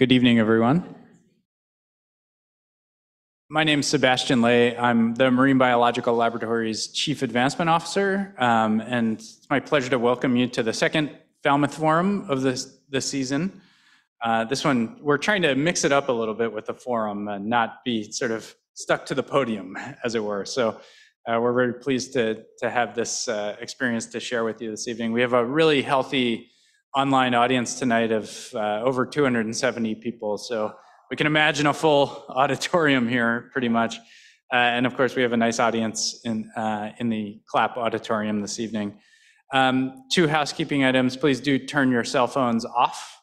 Good evening, everyone. My name is Sebastian Lay. I'm the Marine Biological Laboratory's Chief Advancement Officer, um, and it's my pleasure to welcome you to the second Falmouth Forum of this, this season. Uh, this one, we're trying to mix it up a little bit with the forum and not be sort of stuck to the podium, as it were. So uh, we're very pleased to, to have this uh, experience to share with you this evening. We have a really healthy online audience tonight of uh, over 270 people. So we can imagine a full auditorium here pretty much. Uh, and of course, we have a nice audience in, uh, in the CLAP auditorium this evening. Um, two housekeeping items. Please do turn your cell phones off.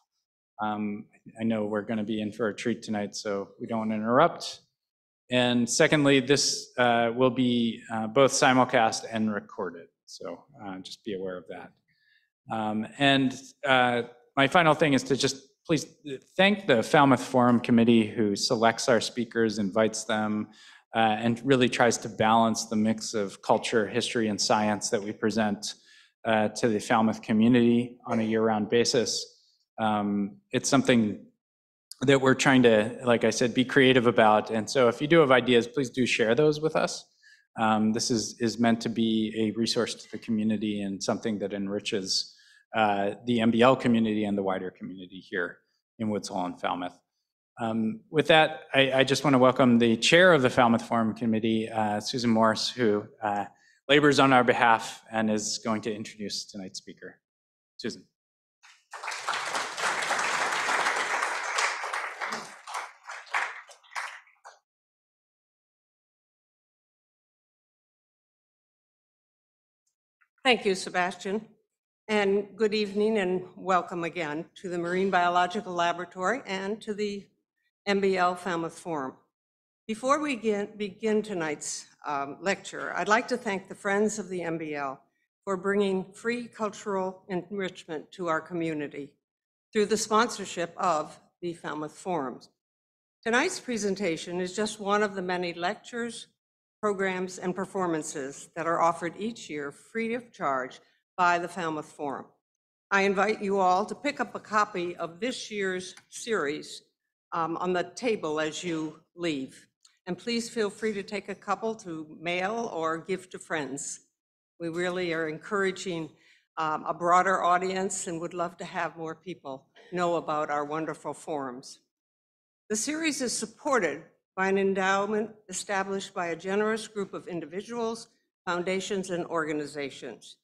Um, I know we're going to be in for a treat tonight, so we don't want to interrupt. And secondly, this uh, will be uh, both simulcast and recorded. So uh, just be aware of that. Um, and uh, my final thing is to just please thank the Falmouth Forum Committee who selects our speakers, invites them, uh, and really tries to balance the mix of culture, history, and science that we present uh, to the Falmouth community on a year-round basis. Um, it's something that we're trying to, like I said, be creative about. And so if you do have ideas, please do share those with us. Um, this is, is meant to be a resource to the community and something that enriches uh, the MBL community and the wider community here in Woods Hole and Falmouth. Um, with that, I, I, just want to welcome the chair of the Falmouth Forum Committee, uh, Susan Morris, who uh, labors on our behalf and is going to introduce tonight's speaker. Susan. Thank you, Sebastian. And good evening and welcome again to the Marine Biological Laboratory and to the MBL Falmouth Forum. Before we begin, begin tonight's um, lecture, I'd like to thank the Friends of the MBL for bringing free cultural enrichment to our community through the sponsorship of the Falmouth Forums. Tonight's presentation is just one of the many lectures, programs, and performances that are offered each year free of charge by the Falmouth Forum. I invite you all to pick up a copy of this year's series um, on the table as you leave. And please feel free to take a couple to mail or give to friends. We really are encouraging um, a broader audience and would love to have more people know about our wonderful forums. The series is supported by an endowment established by a generous group of individuals, foundations, and organizations.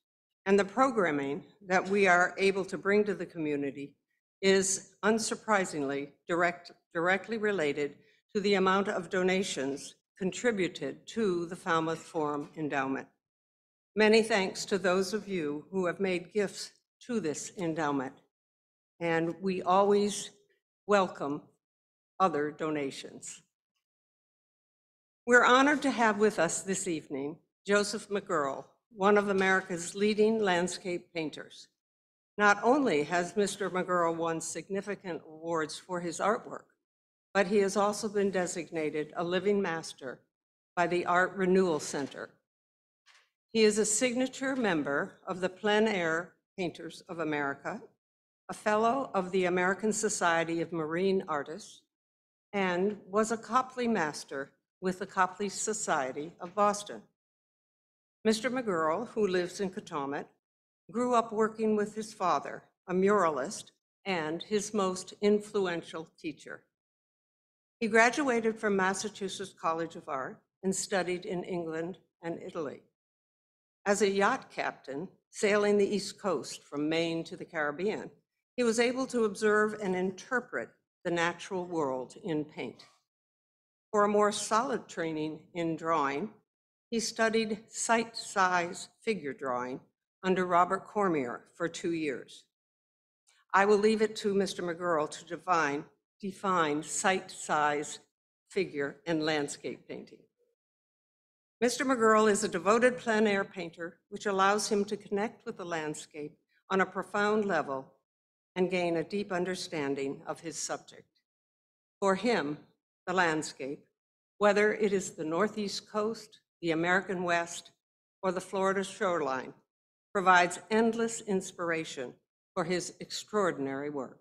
And the programming that we are able to bring to the community is unsurprisingly direct, directly related to the amount of donations contributed to the Falmouth Forum Endowment. Many thanks to those of you who have made gifts to this endowment. And we always welcome other donations. We're honored to have with us this evening Joseph McGurl, one of America's leading landscape painters. Not only has Mr. McGurl won significant awards for his artwork, but he has also been designated a living master by the Art Renewal Center. He is a signature member of the Plein Air Painters of America, a fellow of the American Society of Marine Artists, and was a Copley Master with the Copley Society of Boston. Mr. McGurl, who lives in Cataumet, grew up working with his father, a muralist, and his most influential teacher. He graduated from Massachusetts College of Art and studied in England and Italy. As a yacht captain, sailing the East Coast from Maine to the Caribbean, he was able to observe and interpret the natural world in paint. For a more solid training in drawing, he studied sight-size figure drawing under Robert Cormier for two years. I will leave it to Mr. McGurl to define, define sight-size figure and landscape painting. Mr. McGurl is a devoted plein air painter, which allows him to connect with the landscape on a profound level and gain a deep understanding of his subject. For him, the landscape, whether it is the Northeast coast, the American West, or the Florida shoreline provides endless inspiration for his extraordinary work.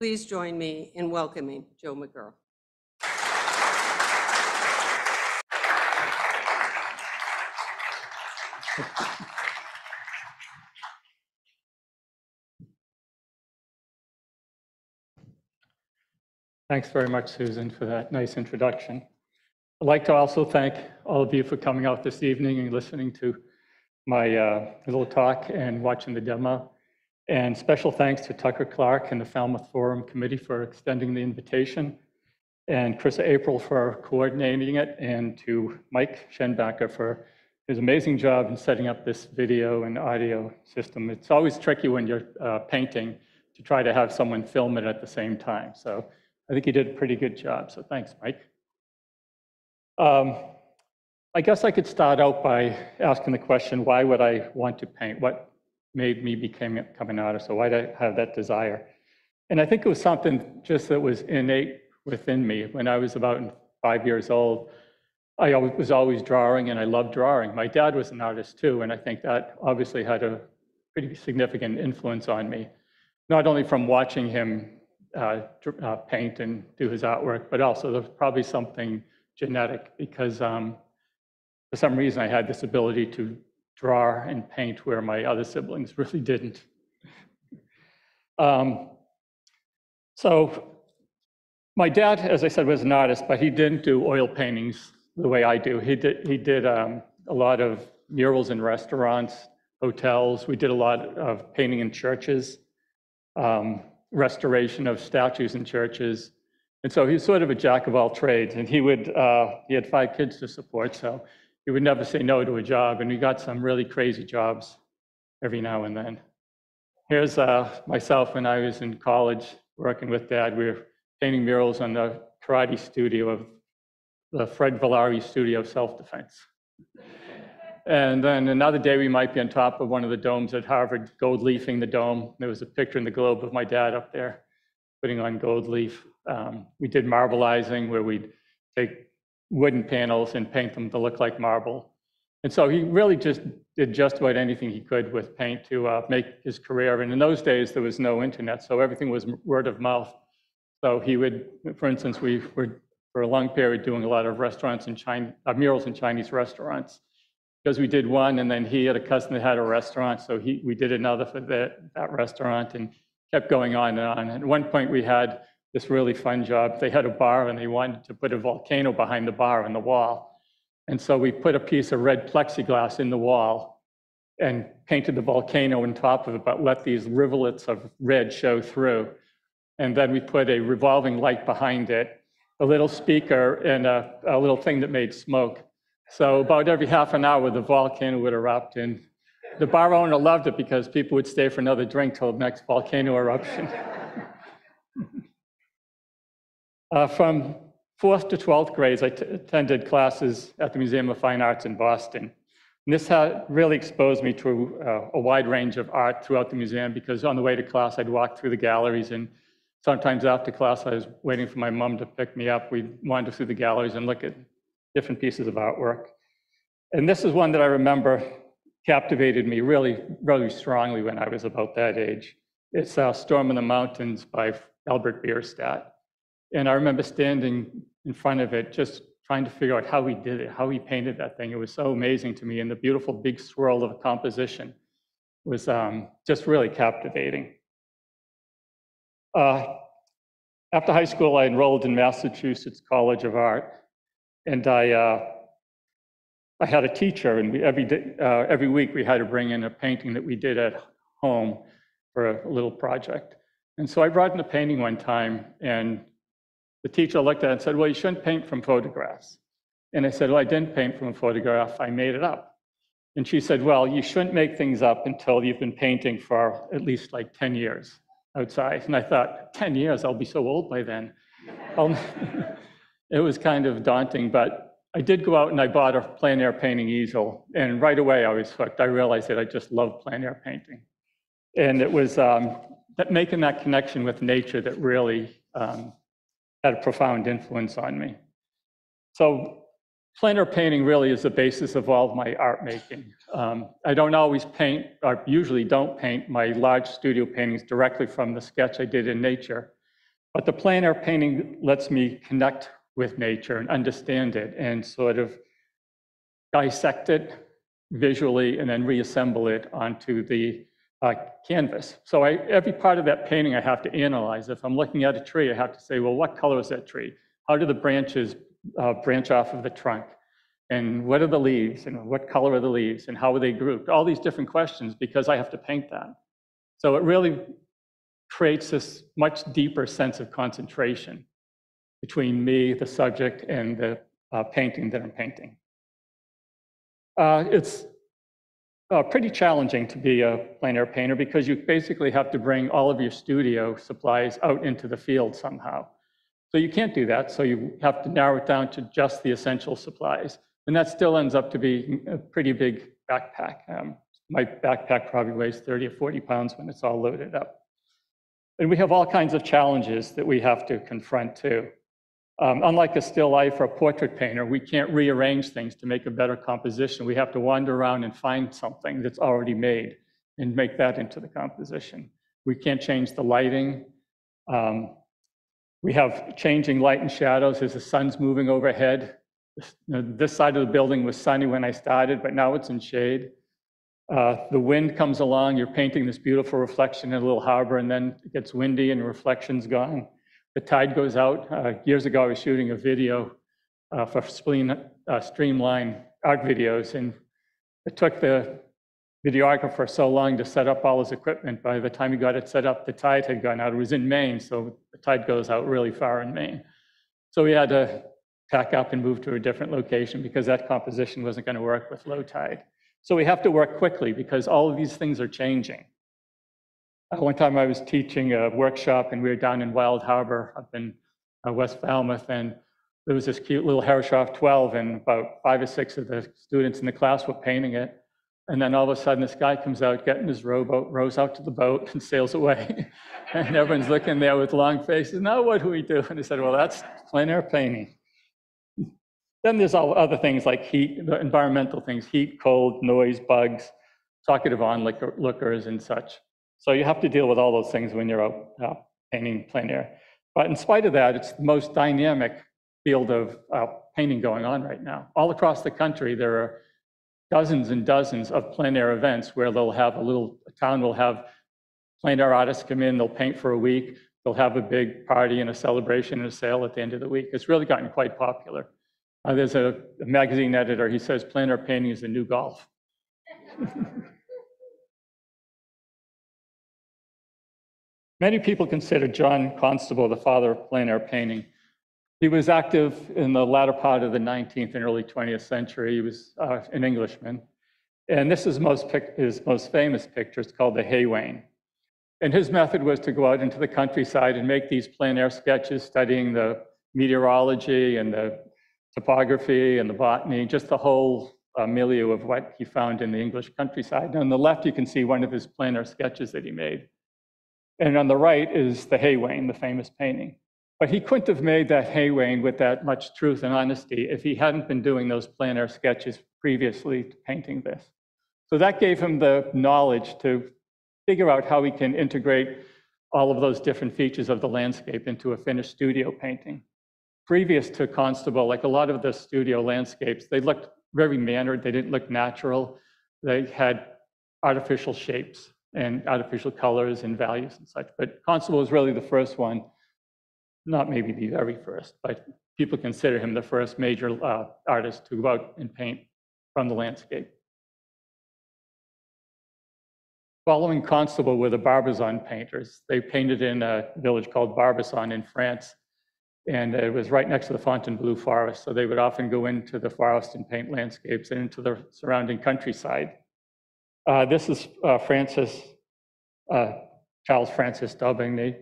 Please join me in welcoming Joe McGurl. Thanks very much, Susan, for that nice introduction. I'd like to also thank all of you for coming out this evening and listening to my uh, little talk and watching the demo. And special thanks to Tucker Clark and the Falmouth Forum Committee for extending the invitation, and Chris April for coordinating it, and to Mike Schenbacher for his amazing job in setting up this video and audio system. It's always tricky when you're uh, painting to try to have someone film it at the same time. So I think he did a pretty good job, so thanks, Mike. Um, I guess I could start out by asking the question, why would I want to paint? What made me become, become an artist, or why did I have that desire? And I think it was something just that was innate within me. When I was about five years old, I was always drawing, and I loved drawing. My dad was an artist too, and I think that obviously had a pretty significant influence on me, not only from watching him uh, uh, paint and do his artwork, but also there's probably something genetic because um, for some reason I had this ability to draw and paint where my other siblings really didn't. Um, so my dad, as I said, was an artist, but he didn't do oil paintings the way I do. He did, he did um, a lot of murals in restaurants, hotels. We did a lot of painting in churches. Um, restoration of statues in churches. And so he was sort of a jack of all trades. And he would, uh, he had five kids to support, so he would never say no to a job. And he got some really crazy jobs every now and then. Here's uh, myself when I was in college working with dad. We were painting murals on the karate studio of the Fred Villari Studio of Self Defense. And then another day, we might be on top of one of the domes at Harvard, gold leafing the dome. There was a picture in the globe of my dad up there putting on gold leaf. Um, we did marbleizing, where we'd take wooden panels and paint them to look like marble. And so he really just did just about anything he could with paint to uh, make his career. And in those days, there was no internet, so everything was word of mouth. So he would, for instance, we were for a long period doing a lot of restaurants and China, uh, murals in Chinese restaurants because we did one and then he had a cousin that had a restaurant, so he, we did another for that, that restaurant and kept going on and on. At one point, we had this really fun job. They had a bar and they wanted to put a volcano behind the bar on the wall. And so we put a piece of red plexiglass in the wall and painted the volcano on top of it, but let these rivulets of red show through. And then we put a revolving light behind it, a little speaker, and a, a little thing that made smoke. So about every half an hour, the volcano would erupt, and the bar owner loved it because people would stay for another drink till the next volcano eruption. uh, from fourth to 12th grades, I attended classes at the Museum of Fine Arts in Boston. And this really exposed me to uh, a wide range of art throughout the museum because on the way to class, I'd walk through the galleries and sometimes after class, I was waiting for my mom to pick me up. We'd wander through the galleries and look at different pieces of artwork. And this is one that I remember captivated me really, really strongly when I was about that age. It's uh, Storm in the Mountains by Albert Bierstadt. And I remember standing in front of it, just trying to figure out how he did it, how he painted that thing. It was so amazing to me. And the beautiful big swirl of composition was um, just really captivating. Uh, after high school, I enrolled in Massachusetts College of Art. And I, uh, I had a teacher, and we, every, day, uh, every week we had to bring in a painting that we did at home for a little project. And so I brought in a painting one time, and the teacher looked at it and said, Well, you shouldn't paint from photographs. And I said, Well, I didn't paint from a photograph, I made it up. And she said, Well, you shouldn't make things up until you've been painting for at least like 10 years outside. And I thought, 10 years, I'll be so old by then. it was kind of daunting, but I did go out and I bought a plein air painting easel. And right away I was hooked. I realized that I just love plein air painting. And it was um, that making that connection with nature that really um, had a profound influence on me. So plein air painting really is the basis of all of my art making. Um, I don't always paint, or usually don't paint my large studio paintings directly from the sketch I did in nature. But the plein air painting lets me connect with nature and understand it and sort of dissect it visually and then reassemble it onto the uh, canvas. So I, every part of that painting I have to analyze. If I'm looking at a tree, I have to say, well, what color is that tree? How do the branches uh, branch off of the trunk? And what are the leaves? And what color are the leaves? And how are they grouped? All these different questions because I have to paint that. So it really creates this much deeper sense of concentration between me, the subject, and the uh, painting that I'm painting. Uh, it's uh, pretty challenging to be a plein air painter because you basically have to bring all of your studio supplies out into the field somehow. So you can't do that, so you have to narrow it down to just the essential supplies. And that still ends up to be a pretty big backpack. Um, my backpack probably weighs 30 or 40 pounds when it's all loaded up. And we have all kinds of challenges that we have to confront too. Um, unlike a still life or a portrait painter, we can't rearrange things to make a better composition. We have to wander around and find something that's already made and make that into the composition. We can't change the lighting. Um, we have changing light and shadows as the sun's moving overhead. This, side of the building was sunny when I started, but now it's in shade. Uh, the wind comes along, you're painting this beautiful reflection in a little harbor, and then it gets windy and the reflection's gone the tide goes out. Uh, years ago, I was shooting a video uh, for Spleen, uh, Streamline art videos, and it took the videographer so long to set up all his equipment. By the time he got it set up, the tide had gone out. It was in Maine, so the tide goes out really far in Maine. So we had to pack up and move to a different location because that composition wasn't going to work with low tide. So we have to work quickly because all of these things are changing. Uh, One time I was teaching a workshop and we were down in Wild Harbor up in uh, West Falmouth and there was this cute little Herreshoff 12 and about five or six of the students in the class were painting it. And then all of a sudden this guy comes out, getting his rowboat, rows out to the boat and sails away. and everyone's looking there with long faces. Now what do we do? And he said, well, that's plein air painting. Then there's all other things like heat, environmental things, heat, cold, noise, bugs, talkative onlookers and such. So you have to deal with all those things when you're out painting plein air. But in spite of that, it's the most dynamic field of uh, painting going on right now. All across the country, there are dozens and dozens of plein air events where they'll have a little a town will have plein air artists come in, they'll paint for a week, they'll have a big party and a celebration and a sale at the end of the week. It's really gotten quite popular. Uh, there's a, a magazine editor, he says plein air painting is the new golf. Many people consider John Constable the father of plein air painting. He was active in the latter part of the 19th and early 20th century. He was uh, an Englishman. And this is most his most famous picture. It's called the Hay Wain. And his method was to go out into the countryside and make these plein air sketches, studying the meteorology and the topography and the botany, just the whole uh, milieu of what he found in the English countryside. And on the left, you can see one of his plein air sketches that he made. And on the right is the Hay Wain, the famous painting. But he couldn't have made that Hay Wain with that much truth and honesty if he hadn't been doing those plein air sketches previously to painting this. So that gave him the knowledge to figure out how he can integrate all of those different features of the landscape into a finished studio painting. Previous to Constable, like a lot of the studio landscapes, they looked very mannered, they didn't look natural, they had artificial shapes and artificial colors and values and such. But Constable was really the first one, not maybe the very first, but people consider him the first major uh, artist to go out and paint from the landscape. Following Constable were the Barbizon painters. They painted in a village called Barbizon in France, and it was right next to the Fontainebleau forest. So they would often go into the forest and paint landscapes and into the surrounding countryside. Uh, this is uh, Francis, uh, Charles Francis Daubigny.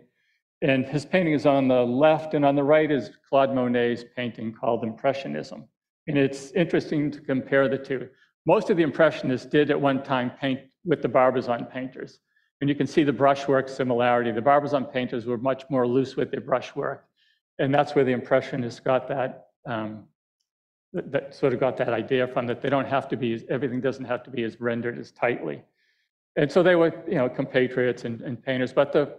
And his painting is on the left, and on the right is Claude Monet's painting called Impressionism. And it's interesting to compare the two. Most of the Impressionists did at one time paint with the Barbizon painters. And you can see the brushwork similarity. The Barbizon painters were much more loose with their brushwork. And that's where the Impressionists got that, um, that, sort of got that idea from, that they don't have to be, everything doesn't have to be as rendered as tightly. And so they were, you know, compatriots and, and painters, but the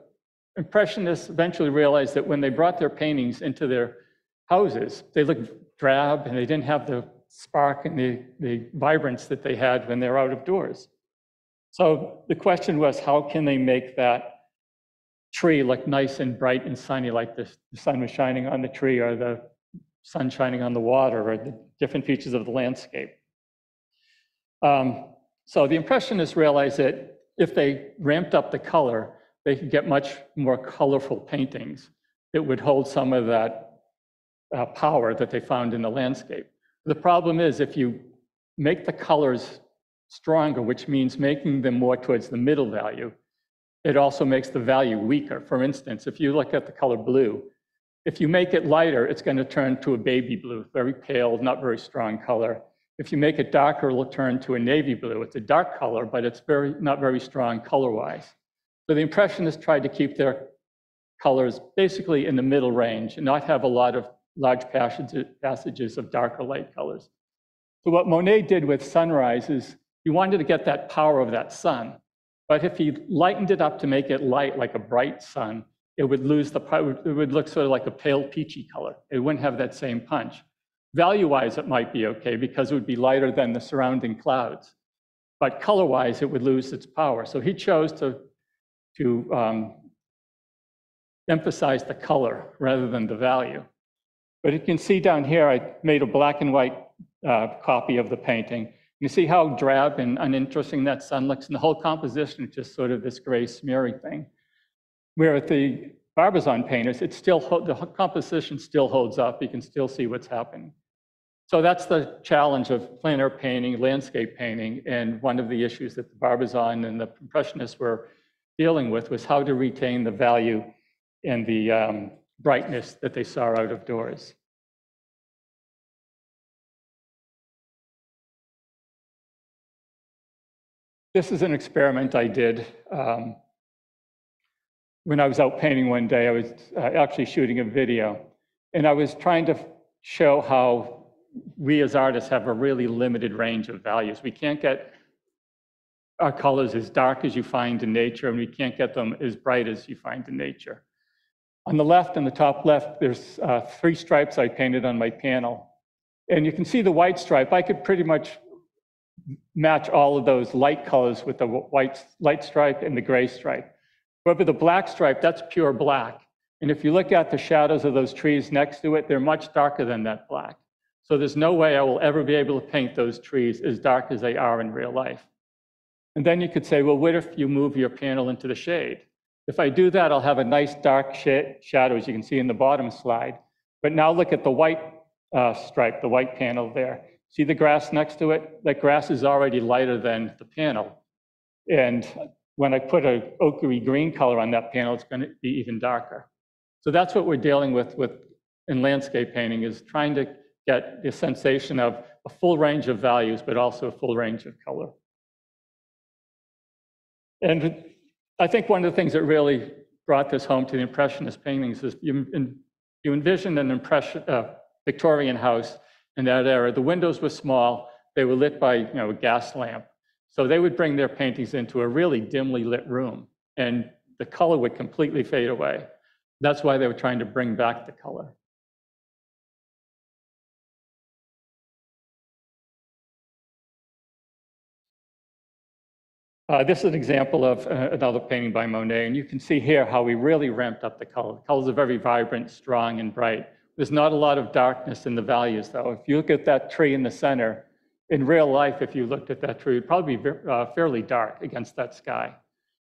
Impressionists eventually realized that when they brought their paintings into their houses, they looked drab and they didn't have the spark and the, the vibrance that they had when they're out of doors. So the question was, how can they make that tree look nice and bright and sunny, like the, the sun was shining on the tree or the sun shining on the water or the different features of the landscape? Um, so the Impressionists realized that if they ramped up the color, they could get much more colorful paintings that would hold some of that uh, power that they found in the landscape. The problem is if you make the colors stronger, which means making them more towards the middle value, it also makes the value weaker. For instance, if you look at the color blue, if you make it lighter, it's going to turn to a baby blue, very pale, not very strong color. If you make it darker, it'll turn to a navy blue. It's a dark color, but it's very not very strong color-wise. So the Impressionists tried to keep their colors basically in the middle range and not have a lot of large passages passages of darker light colors. So what Monet did with sunrise is he wanted to get that power of that sun. But if he lightened it up to make it light like a bright sun, it would lose the, it would look sort of like a pale peachy color. It wouldn't have that same punch. Value-wise, it might be okay because it would be lighter than the surrounding clouds. But color-wise, it would lose its power. So he chose to, to um, emphasize the color rather than the value. But you can see down here, I made a black and white uh, copy of the painting. You see how drab and uninteresting that sun looks, and the whole composition is just sort of this gray smeary thing. Where with the Barbizon painters, it still the composition still holds up. You can still see what's happening. So that's the challenge of plein air painting, landscape painting, and one of the issues that the Barbizon and the Impressionists were dealing with was how to retain the value and the um, brightness that they saw out of doors. This is an experiment I did. um, When I was out painting one day, I was uh, actually shooting a video, and I was trying to show how we as artists have a really limited range of values. We can't get our colors as dark as you find in nature, and we can't get them as bright as you find in nature. On the left, in the top left, there's uh, three stripes I painted on my panel. And you can see the white stripe. I could pretty much match all of those light colors with the white light stripe and the gray stripe. However, the black stripe, that's pure black. And if you look at the shadows of those trees next to it, they're much darker than that black. So there's no way I will ever be able to paint those trees as dark as they are in real life. And then you could say, well, what if you move your panel into the shade? If I do that, I'll have a nice dark sh- shadow, as you can see in the bottom slide. But now look at the white uh, stripe, the white panel there. See the grass next to it? That grass is already lighter than the panel. And when I put a ochre green color on that panel, it's going to be even darker. So that's what we're dealing with, with in landscape painting is trying to get the sensation of a full range of values, but also a full range of color. And I think one of the things that really brought this home to the Impressionist paintings is you, you envision an impression, uh, Victorian house in that era. The windows were small. They were lit by you know, a gas lamp. So they would bring their paintings into a really dimly lit room, and the color would completely fade away. That's why they were trying to bring back the color. Uh, this is an example of uh, another painting by Monet, and you can see here how we really ramped up the color. The colors are very vibrant, strong, and bright. There's not a lot of darkness in the values, though. If you look at that tree in the center, in real life, if you looked at that tree, it'd probably be uh, fairly dark against that sky.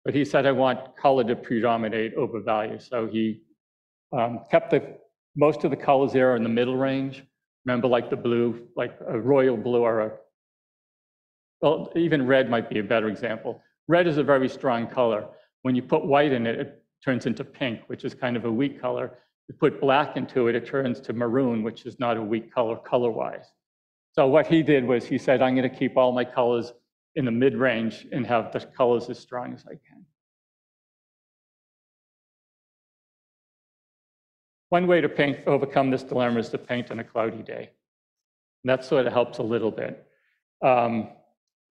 But he said, I want color to predominate over value. So he um, kept the, most of the colors there in the middle range. Remember, like the blue, like a royal blue or a well, even red might be a better example. Red is a very strong color. When you put white in it, it turns into pink, which is kind of a weak color. You put black into it, it turns to maroon, which is not a weak color color-wise. So what he did was he said, I'm going to keep all my colors in the mid-range and have the colors as strong as I can. One way to paint, overcome this dilemma is to paint on a cloudy day. And that sort of helps a little bit. Um,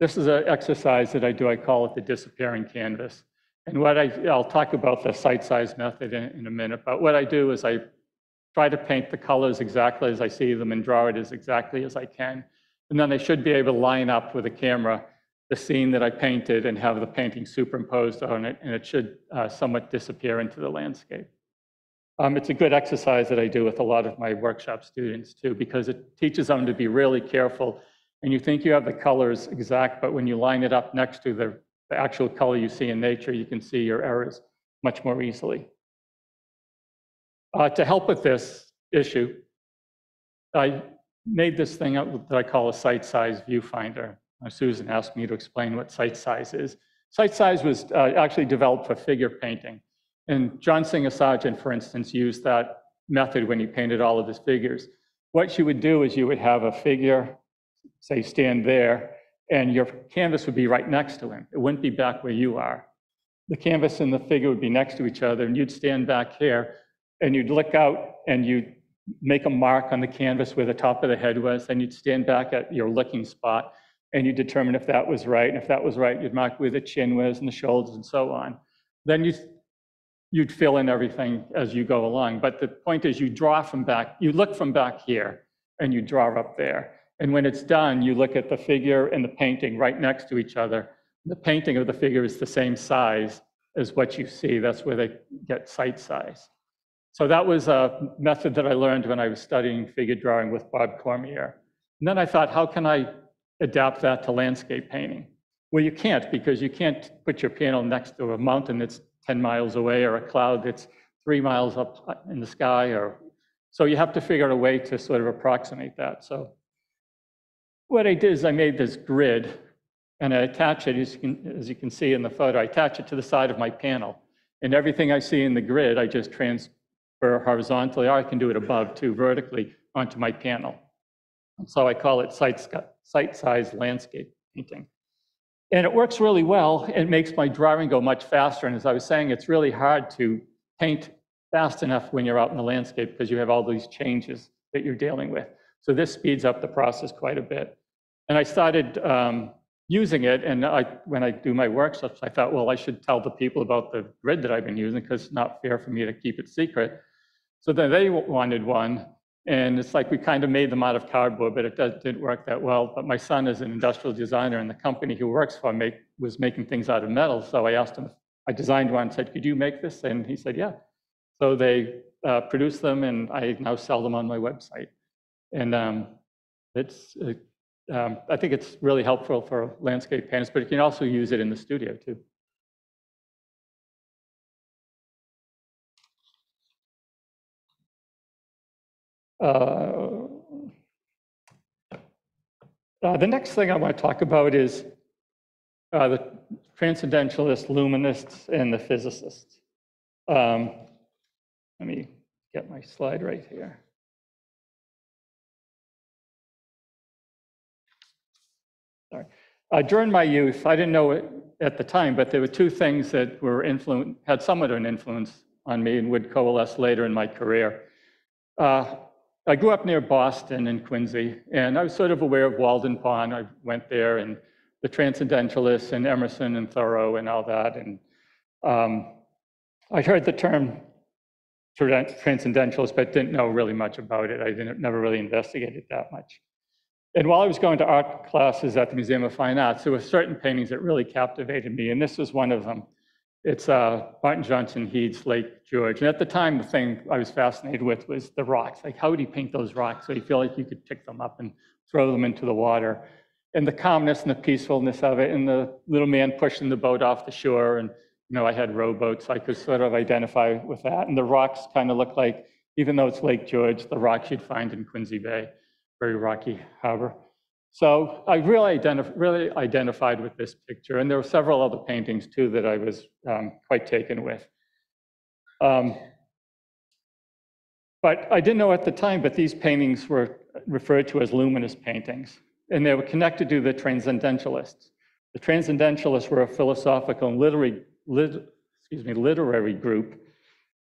This is an exercise that I do, I call it the disappearing canvas. And what I, I'll talk about the sight size method in, in a minute, but what I do is I try to paint the colors exactly as I see them and draw it as exactly as I can. And then I should be able to line up with the camera the scene that I painted and have the painting superimposed on it, and it should uh, somewhat disappear into the landscape. Um, It's a good exercise that I do with a lot of my workshop students too, because it teaches them to be really careful. And you think you have the colors exact, but when you line it up next to the, the actual color you see in nature, you can see your errors much more easily. Uh, to help with this issue, I made this thing up that I call a sight size viewfinder. Uh, Susan asked me to explain what sight size is. Sight size was uh, actually developed for figure painting. And John Singer Sargent, for instance, used that method when he painted all of his figures. What you would do is you would have a figure, say, stand there, and your canvas would be right next to him. It wouldn't be back where you are. The canvas and the figure would be next to each other, and you'd stand back here, and you'd look out, and you'd make a mark on the canvas where the top of the head was, then you'd stand back at your looking spot, and you determine if that was right. And if that was right, you'd mark where the chin was and the shoulders and so on. Then you you'd fill in everything as you go along. But the point is you draw from back, you look from back here and you draw up there. And when it's done, you look at the figure and the painting right next to each other. The painting of the figure is the same size as what you see. That's where they get sight size. So that was a method that I learned when I was studying figure drawing with Bob Cormier. And then I thought, how can I adapt that to landscape painting? Well, you can't because you can't put your panel next to a mountain that's 10 miles away or a cloud that's three miles up in the sky or so you have to figure out a way to sort of approximate that. So what I did is I made this grid and I attach it, as you can, as you can see in the photo, I attach it to the side of my panel. And everything I see in the grid, I just horizontally, or I can do it above too, vertically onto my panel. So I call it sight, sight size landscape painting. And it works really well. It makes my drawing go much faster. And as I was saying, it's really hard to paint fast enough when you're out in the landscape because you have all these changes that you're dealing with. So this speeds up the process quite a bit. And I started um, using it. And I, when I do my workshops, I thought, well, I should tell the people about the grid that I've been using because it's not fair for me to keep it secret. So then they wanted one. And it's like we kind of made them out of cardboard, but it didn't work that well. But my son is an industrial designer, and the company he works for make, was making things out of metal. So I asked him, I designed one and said, Could you make this? And he said, Yeah. So they uh, produced them, and I now sell them on my website. And um, it's, uh, um, I think it's really helpful for landscape painters, but you can also use it in the studio too. The next thing I want to talk about is uh, the transcendentalists, luminists, and the physicists. Um, let me get my slide right here. Sorry. Uh, during my youth, I didn't know it at the time, but there were two things that were had somewhat of an influence on me and would coalesce later in my career. Uh, I grew up near Boston and Quincy, and I was sort of aware of Walden Pond. I went there, and the Transcendentalists, and Emerson and Thoreau, and all that. And um, I heard the term transcendentalist, but didn't know really much about it. I didn't never really investigated that much. And while I was going to art classes at the Museum of Fine Arts, there were certain paintings that really captivated me, and this was one of them. It's uh, Martin Johnson Heade's Lake George. And at the time, the thing I was fascinated with was the rocks. Like, how would he paint those rocks so you feel like you could pick them up and throw them into the water? And the calmness and the peacefulness of it, and the little man pushing the boat off the shore. And, you know, I had rowboats, so I could sort of identify with that. And the rocks kind of look like, even though it's Lake George, the rocks you'd find in Quincy Bay, very rocky harbor. So I really, identif really identified with this picture, and there were several other paintings too that I was um, quite taken with. Um, but I didn't know at the time, but these paintings were referred to as luminist paintings, and they were connected to the Transcendentalists. The Transcendentalists were a philosophical and literary, lit, excuse me, literary group,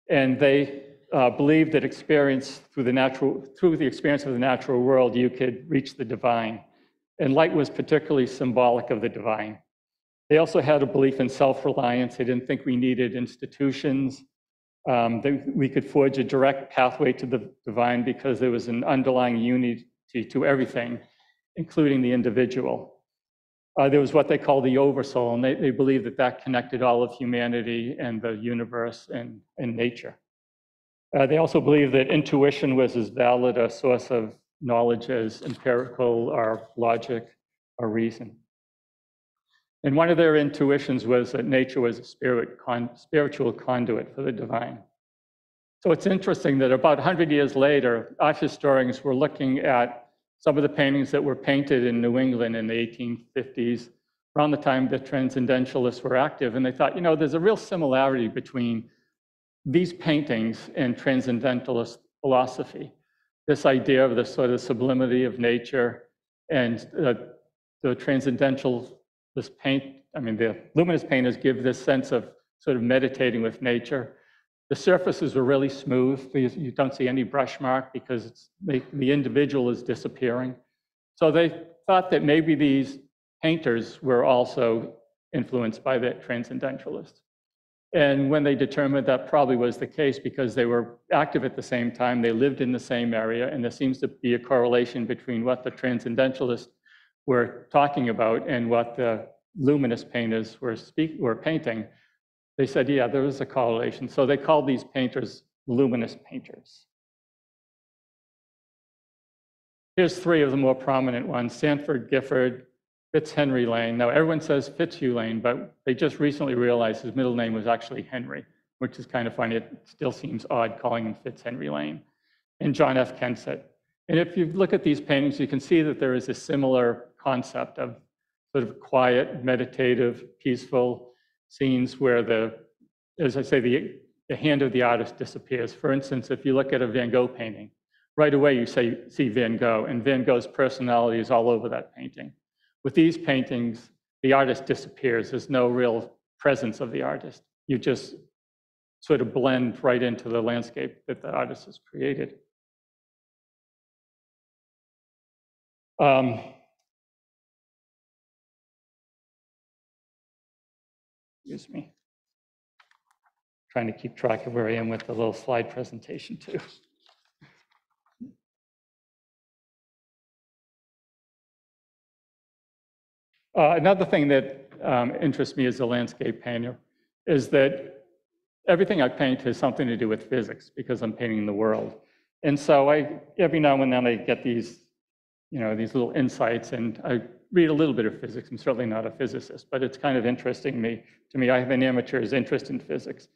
and they uh, believed that experience through the natural, through the experience of the natural world, you could reach the divine. And light was particularly symbolic of the divine. They also had a belief in self-reliance. They didn't think we needed institutions. Um, that we could forge a direct pathway to the divine because there was an underlying unity to everything, including the individual. Uh, there was what they call the oversoul, and they, they believed that that connected all of humanity and the universe and, and nature. Uh, they also believed that intuition was as valid a source of knowledge as empirical or logic or reason. And one of their intuitions was that nature was a spirit con- spiritual conduit for the divine. So it's interesting that about 100 years later, art historians were looking at some of the paintings that were painted in New England in the 1850s, around the time the transcendentalists were active. And they thought, you know, there's a real similarity between these paintings and transcendentalist philosophy. This idea of the sort of sublimity of nature and uh, the transcendental, this paint, I mean, the luminist painters give this sense of sort of meditating with nature. The surfaces are really smooth. You don't see any brush mark because the, the individual is disappearing. So they thought that maybe these painters were also influenced by the transcendentalists. And when they determined that probably was the case because they were active at the same time, they lived in the same area, and there seems to be a correlation between what the transcendentalists were talking about and what the luminist painters were, speak, were painting, they said, yeah, there was a correlation. So they called these painters luminist painters. Here's three of the more prominent ones, Sanford Gifford, Fitzhenry Lane. Now, everyone says Fitzhugh Lane, but they just recently realized his middle name was actually Henry, which is kind of funny. It still seems odd calling him Fitzhenry Lane. And John F. Kensett. And if you look at these paintings, you can see that there is a similar concept of sort of quiet, meditative, peaceful scenes where the, as I say, the, the hand of the artist disappears. For instance, if you look at a Van Gogh painting, right away you say, see Van Gogh, and Van Gogh's personality is all over that painting. With these paintings, the artist disappears. There's no real presence of the artist. You just sort of blend right into the landscape that the artist has created. Um, excuse me. Trying to keep track of where I am with the little slide presentation too. Uh, another thing that um, interests me as a landscape painter is that everything I paint has something to do with physics because I'm painting the world. And so I, every now and then I get these, you know, these little insights and I read a little bit of physics. I'm certainly not a physicist, but it's kind of interesting me, to me. I have an amateur's interest in physics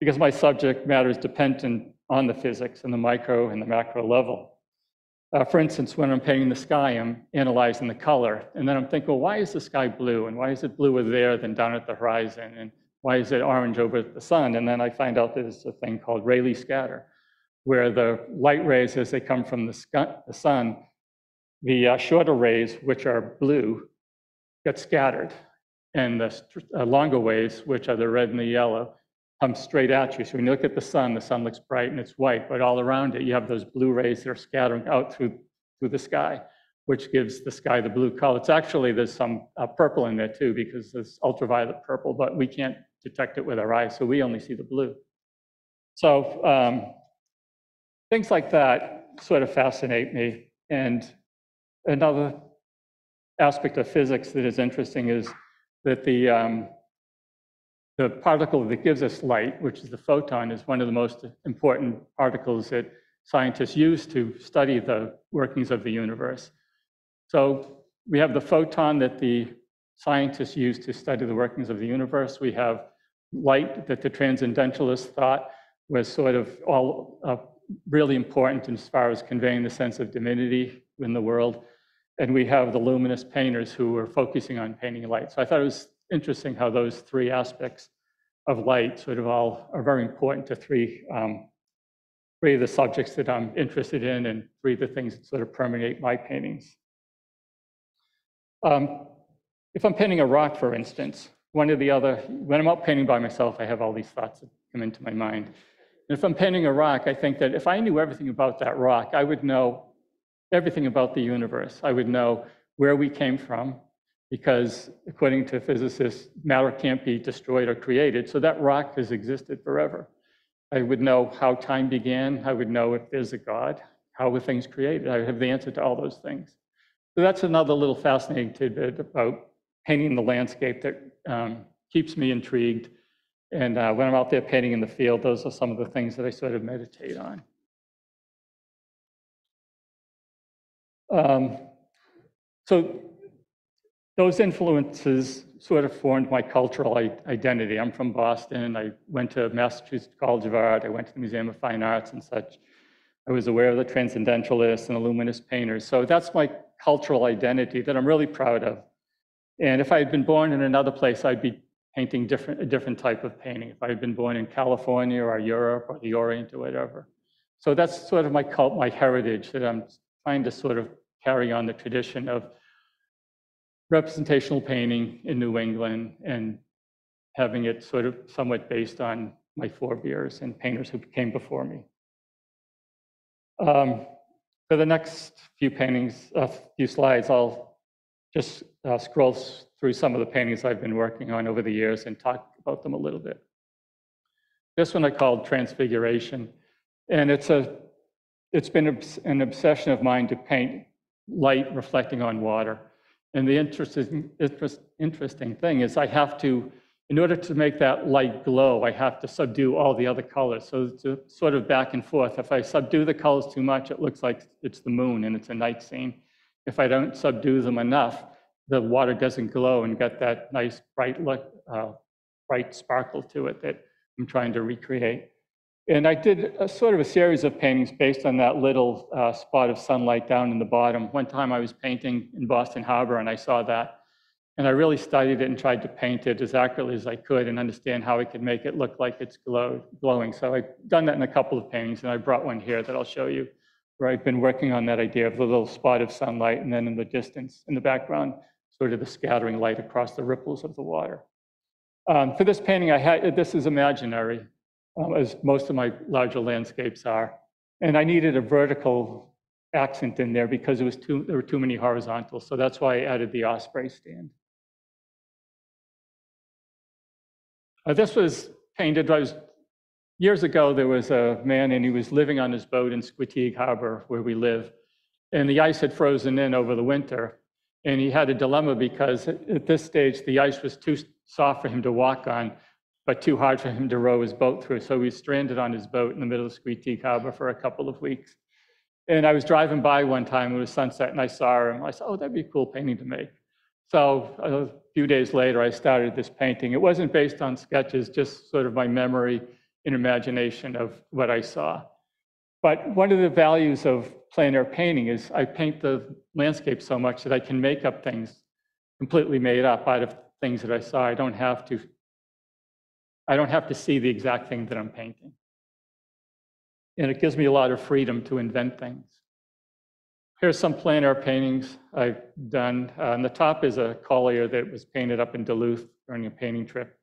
because my subject matter is dependent on the physics and the micro and the macro level. Uh, for instance, when I'm painting the sky, I'm analyzing the color, and then I'm thinking, well, why is the sky blue? And why is it bluer there than down at the horizon? And why is it orange over the sun? And then I find out there's a thing called Rayleigh scatter, where the light rays, as they come from the, the sun, the uh, shorter rays, which are blue, get scattered. And the uh, longer waves, which are the red and the yellow, comes straight at you. So when you look at the sun, the sun looks bright and it's white, but all around it, you have those blue rays that are scattering out through, through the sky, which gives the sky the blue color. It's actually, there's some uh, purple in there too, because there's ultraviolet purple, but we can't detect it with our eyes, so we only see the blue. So um, things like that sort of fascinate me. And another aspect of physics that is interesting is that the, um, the particle that gives us light, which is the photon, is one of the most important particles that scientists use to study the workings of the universe. So we have the photon that the scientists use to study the workings of the universe. We have light that the transcendentalists thought was sort of all uh, really important as far as conveying the sense of divinity in the world. And we have the luminist painters who were focusing on painting light. So I thought it was interesting how those three aspects of light sort of all are very important to three, um, three of the subjects that I'm interested in and three of the things that sort of permeate my paintings. Um, if I'm painting a rock, for instance, one of the other, when I'm out painting by myself, I have all these thoughts that come into my mind. And if I'm painting a rock, I think that if I knew everything about that rock, I would know everything about the universe. I would know where we came from, because according to physicists, matter can't be destroyed or created. So that rock has existed forever. I would know how time began. I would know if there's a God, how were things created. I would have the answer to all those things. So that's another little fascinating tidbit about painting the landscape that um, keeps me intrigued. And uh, when I'm out there painting in the field, those are some of the things that I sort of meditate on. Um, so those influences sort of formed my cultural identity. I'm from Boston. I went to Massachusetts College of Art. I went to the Museum of Fine Arts and such. I was aware of the transcendentalists and the luminist painters. So that's my cultural identity that I'm really proud of. And if I had been born in another place, I'd be painting different, a different type of painting. If I had been born in California or Europe or the Orient or whatever. So that's sort of my cult, my heritage that I'm trying to sort of carry on the tradition of representational painting in New England and having it sort of somewhat based on my forebears and painters who came before me. Um, for the next few paintings, a few slides, I'll just uh, scroll through some of the paintings I've been working on over the years and talk about them a little bit. This one I called Transfiguration, and it's a it's been an obsession of mine to paint light reflecting on water. And the interesting, interest, interesting thing is I have to, in order to make that light glow, I have to subdue all the other colors. So it's sort of back and forth. If I subdue the colors too much, it looks like it's the moon and it's a night scene. If I don't subdue them enough, the water doesn't glow and get that nice bright look, uh, bright sparkle to it that I'm trying to recreate. And I did a sort of a series of paintings based on that little uh, spot of sunlight down in the bottom. One time I was painting in Boston Harbor and I saw that. And I really studied it and tried to paint it as accurately as I could and understand how I could make it look like it's glow, glowing. So I've done that in a couple of paintings and I brought one here that I'll show you where I've been working on that idea of the little spot of sunlight and then in the distance, in the background, sort of the scattering light across the ripples of the water. Um, for this painting, I had, this is imaginary um, as most of my larger landscapes are. And I needed a vertical accent in there because it was too, there were too many horizontals. So that's why I added the osprey stand. Uh, this was painted, I was, years ago, there was a man and he was living on his boat in Squeteague Harbor where we live. And the ice had frozen in over the winter. And he had a dilemma because at this stage, the ice was too soft for him to walk on but too hard for him to row his boat through. So he was stranded on his boat in the middle of Squeteague Harbor for a couple of weeks. And I was driving by one time, it was sunset, and I saw him. I said, oh, that'd be a cool painting to make. So a few days later, I started this painting. It wasn't based on sketches, just sort of my memory and imagination of what I saw. But one of the values of plein air painting is I paint the landscape so much that I can make up things completely made up out of things that I saw. I don't have to I don't have to see the exact thing that I'm painting. And it gives me a lot of freedom to invent things. Here's some plein air paintings I've done. Uh, on the top is a collier that was painted up in Duluth during a painting trip.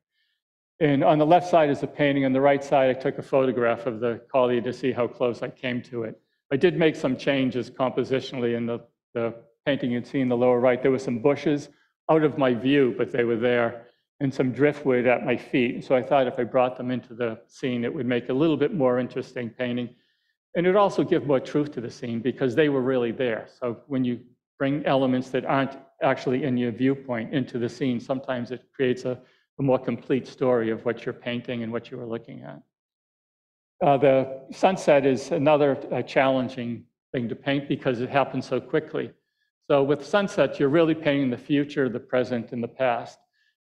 And on the left side is the painting. On the right side, I took a photograph of the collier to see how close I came to it. I did make some changes compositionally in the, the painting you'd see in the lower right. There were some bushes out of my view, but they were there and some driftwood at my feet. So I thought if I brought them into the scene, it would make a little bit more interesting painting. And it would also give more truth to the scene because they were really there. So when you bring elements that aren't actually in your viewpoint into the scene, sometimes it creates a, a more complete story of what you're painting and what you were looking at. Uh, the sunset is another uh, challenging thing to paint because it happens so quickly. So with sunset, you're really painting the future, the present, and the past.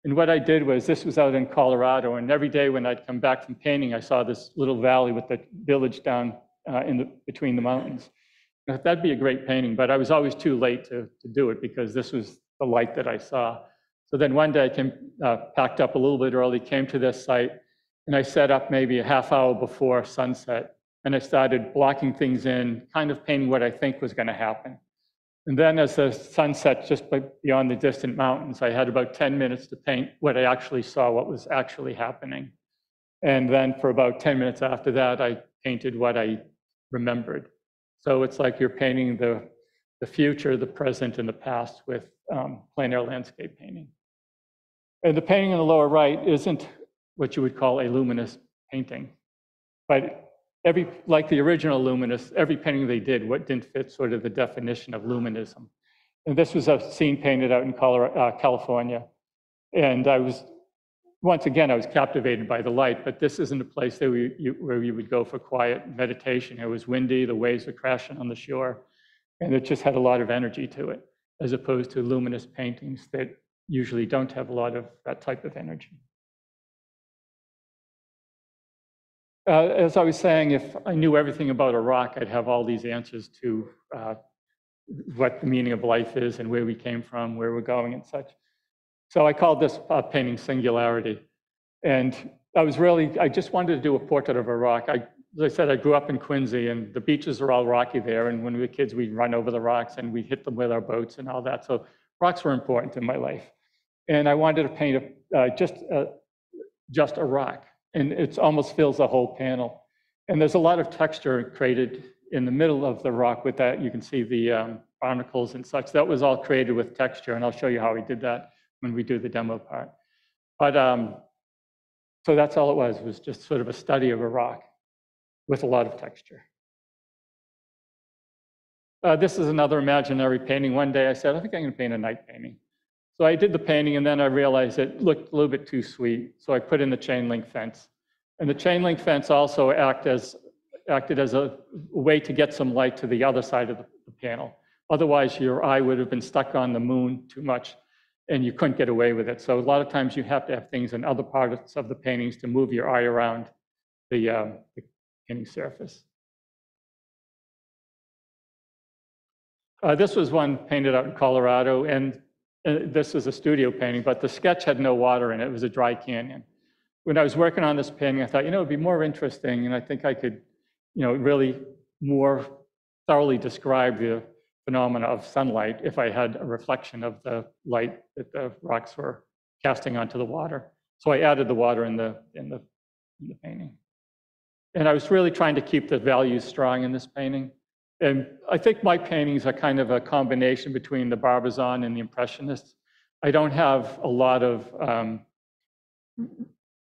And what I did was, this was out in Colorado, and every day when I'd come back from painting, I saw this little valley with the village down uh, in the, between the mountains. Now, that'd be a great painting, but I was always too late to, to do it because this was the light that I saw. So then one day I came, uh, packed up a little bit early, came to this site, and I set up maybe a half hour before sunset, and I started blocking things in, kind of painting what I think was going to happen. And then as the sun set just beyond the distant mountains, I had about 10 minutes to paint what I actually saw, what was actually happening. And then for about 10 minutes after that, I painted what I remembered. So it's like you're painting the, the future, the present, and the past with um, plein air landscape painting. And the painting in the lower right isn't what you would call a luminist painting. But every, like the original luminous, every painting they did, what didn't fit sort of the definition of luminism. And this was a scene painted out in Colorado, uh, California. And I was, once again, I was captivated by the light, but this isn't a place that we, you, where you would go for quiet meditation. It was windy, the waves were crashing on the shore, and it just had a lot of energy to it, as opposed to luminist paintings that usually don't have a lot of that type of energy. Uh, as I was saying, if I knew everything about a rock, I'd have all these answers to uh, what the meaning of life is and where we came from, where we're going and such. So I called this uh, painting Singularity. And I was really, I just wanted to do a portrait of a rock. I, as I said, I grew up in Quincy and the beaches are all rocky there. And when we were kids, we'd run over the rocks and we'd hit them with our boats and all that. So rocks were important in my life. And I wanted to paint a, uh, just, a, just a rock. And it almost fills the whole panel. And there's a lot of texture created in the middle of the rock with that. You can see the um, barnacles and such. That was all created with texture. And I'll show you how we did that when we do the demo part. But um, so that's all it was, was just sort of a study of a rock with a lot of texture. Uh, this is another imaginary painting. One day I said, I think I'm going to paint a night painting. So I did the painting and then I realized it looked a little bit too sweet. So I put in the chain link fence. And the chain link fence also act as, acted as a way to get some light to the other side of the, the panel. Otherwise, your eye would have been stuck on the moon too much and you couldn't get away with it. So a lot of times you have to have things in other parts of the paintings to move your eye around the, um, the painting surface. Uh, this was one painted out in Colorado, and uh, this is a studio painting, but the sketch had no water in it. It was a dry canyon. When I was working on this painting, I thought, you know, it'd be more interesting, and I think I could, you know, really more thoroughly describe the phenomena of sunlight if I had a reflection of the light that the rocks were casting onto the water. So I added the water in the, in the, in the painting. And I was really trying to keep the values strong in this painting. And I think my paintings are kind of a combination between the Barbizon and the Impressionists. I don't have a lot of um,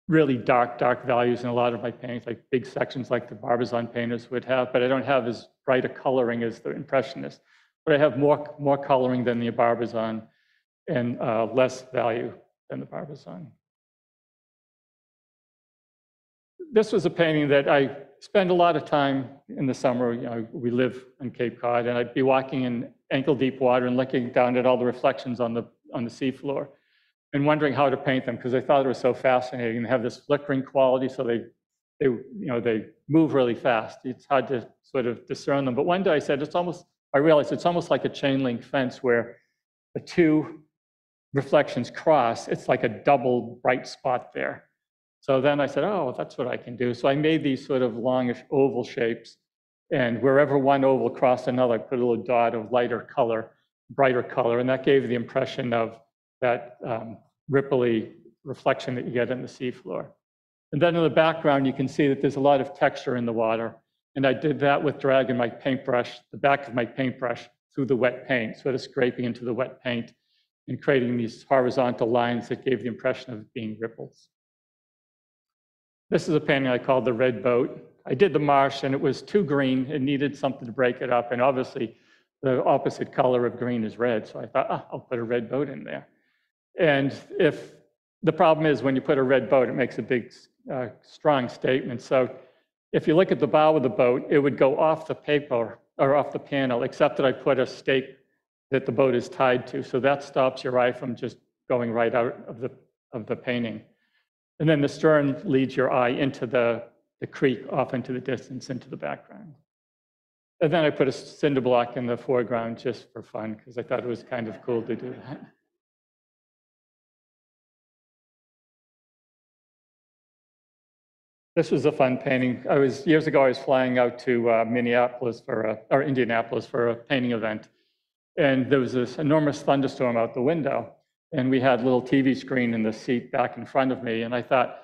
really dark, dark values in a lot of my paintings, like big sections like the Barbizon painters would have, but I don't have as bright a coloring as the Impressionists. But I have more, more coloring than the Barbizon and uh, less value than the Barbizon. This was a painting that I spend a lot of time in the summer. You know, we live on Cape Cod, and I'd be walking in ankle deep water and looking down at all the reflections on the on the seafloor, and wondering how to paint them because I thought it was so fascinating. They have this flickering quality, so they they you know they move really fast. It's hard to sort of discern them. But one day I said it's almost I realized it's almost like a chain link fence where the two reflections cross. It's like a double bright spot there. So then I said, oh, that's what I can do. So I made these sort of longish oval shapes. And wherever one oval crossed another, I put a little dot of lighter color, brighter color. And that gave the impression of that um, ripply reflection that you get in the seafloor. And then in the background, you can see that there's a lot of texture in the water. And I did that with dragging my paintbrush, the back of my paintbrush, through the wet paint, sort of scraping into the wet paint and creating these horizontal lines that gave the impression of being ripples. This is a painting I called The Red Boat. I did the marsh and it was too green. It needed something to break it up. And obviously, the opposite color of green is red. So I thought, oh, I'll put a red boat in there. And if the problem is when you put a red boat, it makes a big, uh, strong statement. So if you look at the bow of the boat, it would go off the paper or off the panel, except that I put a stake that the boat is tied to. So that stops your eye from just going right out of the, of the painting. And then the stern leads your eye into the, the creek off into the distance, into the background. And then I put a cinder block in the foreground just for fun, because I thought it was kind of cool to do that. This was a fun painting. I was, years ago, I was flying out to uh, Minneapolis for a, or Indianapolis for a painting event. And there was this enormous thunderstorm out the window. And we had a little TV screen in the seat back in front of me. And I thought,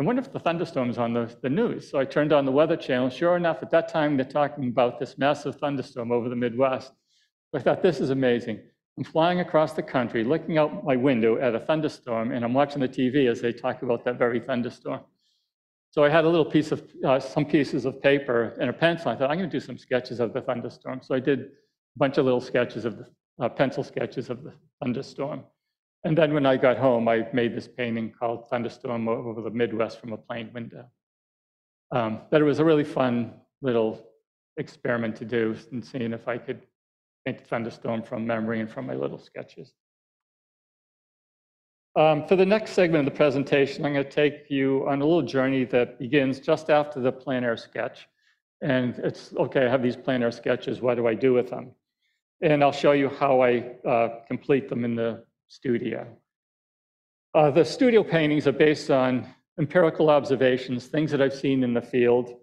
I wonder if the thunderstorm's on the, the news. So I turned on the Weather Channel. Sure enough, at that time, they're talking about this massive thunderstorm over the Midwest. I thought, this is amazing. I'm flying across the country, looking out my window at a thunderstorm, and I'm watching the TV as they talk about that very thunderstorm. So I had a little piece of, uh, some pieces of paper and a pencil. I thought, I'm going to do some sketches of the thunderstorm. So I did a bunch of little sketches of the, uh, pencil sketches of the thunderstorm. And then when I got home, I made this painting called Thunderstorm over the Midwest from a plane window. Um, but it was a really fun little experiment to do and seeing if I could paint thunderstorm from memory and from my little sketches. Um, for the next segment of the presentation, I'm going to take you on a little journey that begins just after the plein air sketch. And it's, okay, I have these plein air sketches, what do I do with them? And I'll show you how I uh, complete them in the studio. Uh, the studio paintings are based on empirical observations, things that I've seen in the field.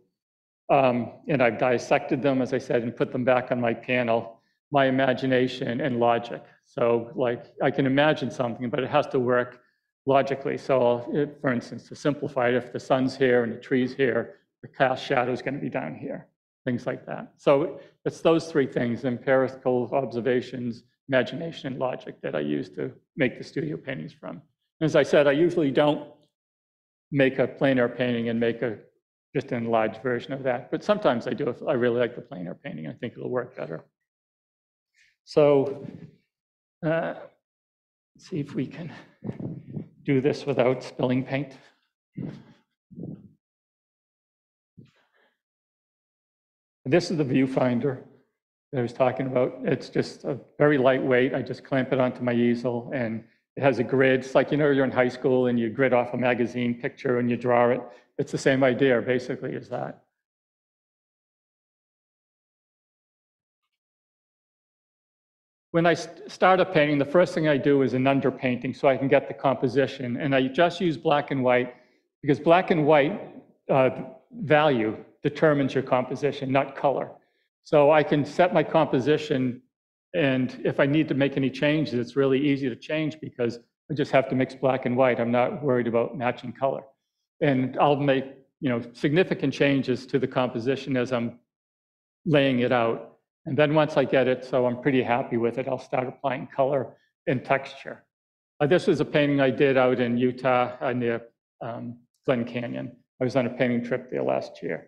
Um, and I've dissected them, as I said, and put them back on my panel, my imagination and logic. So like I can imagine something, but it has to work logically. So if, for instance, to simplify it, if the sun's here and the tree's here, the cast shadow is going to be down here, things like that. So it's those three things, empirical observations, imagination, and logic that I use to make the studio paintings from. As I said, I usually don't make a plein air painting and make a just an enlarged version of that. But sometimes I do if I really like the plein air painting. I think it'll work better. So uh, let's see if we can do this without spilling paint. This is the viewfinder I was talking about. It's just a very lightweight. I just clamp it onto my easel and it has a grid. It's like, you know, you're in high school and you grid off a magazine picture and you draw it. It's the same idea, basically, as that. When I st- start a painting, the first thing I do is an underpainting so I can get the composition. And I just use black and white because black and white uh, value determines your composition, not color. So I can set my composition, and if I need to make any changes, it's really easy to change because I just have to mix black and white. I'm not worried about matching color. And I'll make, you know, significant changes to the composition as I'm laying it out. And then once I get it, so I'm pretty happy with it, I'll start applying color and texture. Uh, this was a painting I did out in Utah uh, near um, Glen Canyon. I was on a painting trip there last year.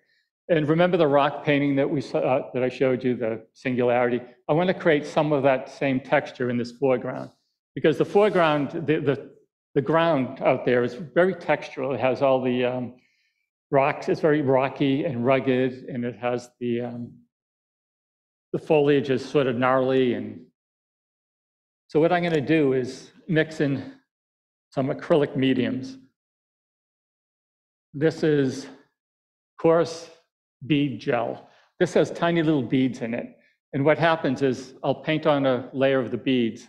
And remember the rock painting that we uh, that I showed you, the singularity? I want to create some of that same texture in this foreground because the foreground, the, the, the ground out there is very textural. It has all the um, rocks. It's very rocky and rugged, and it has the um, the foliage is sort of gnarly and so what I'm going to do is mix in some acrylic mediums. This is coarse bead gel. This has tiny little beads in it. And what happens is I'll paint on a layer of the beads.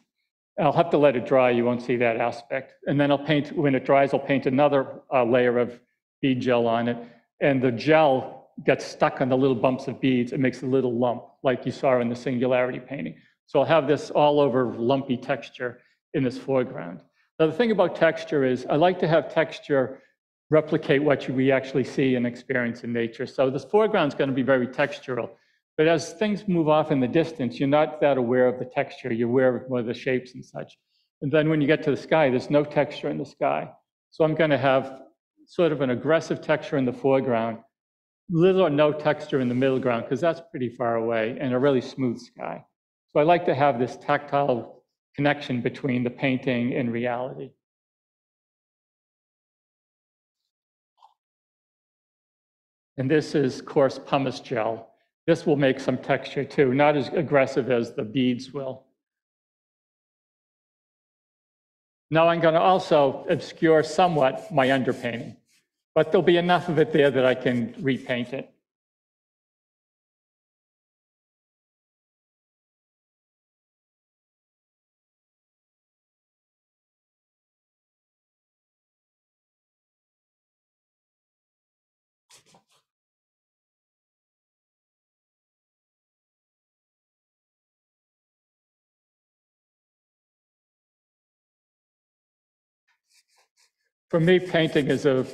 I'll have to let it dry. You won't see that aspect. And then I'll paint, when it dries, I'll paint another uh, layer of bead gel on it. And the gel gets stuck on the little bumps of beads. It makes a little lump like you saw in the singularity painting. So I'll have this all over lumpy texture in this foreground. Now, the thing about texture is I like to have texture replicate what we actually see and experience in nature. So this foreground is going to be very textural. But as things move off in the distance, you're not that aware of the texture. You're aware of more of the shapes and such. And then when you get to the sky, there's no texture in the sky. So I'm going to have sort of an aggressive texture in the foreground little or no texture in the middle ground because that's pretty far away and a really smooth sky. So I like to have this tactile connection between the painting and reality. And this is coarse pumice gel. This will make some texture too, not as aggressive as the beads will. Now I'm going to also obscure somewhat my underpainting but there'll be enough of it there that I can repaint it. For me, painting is a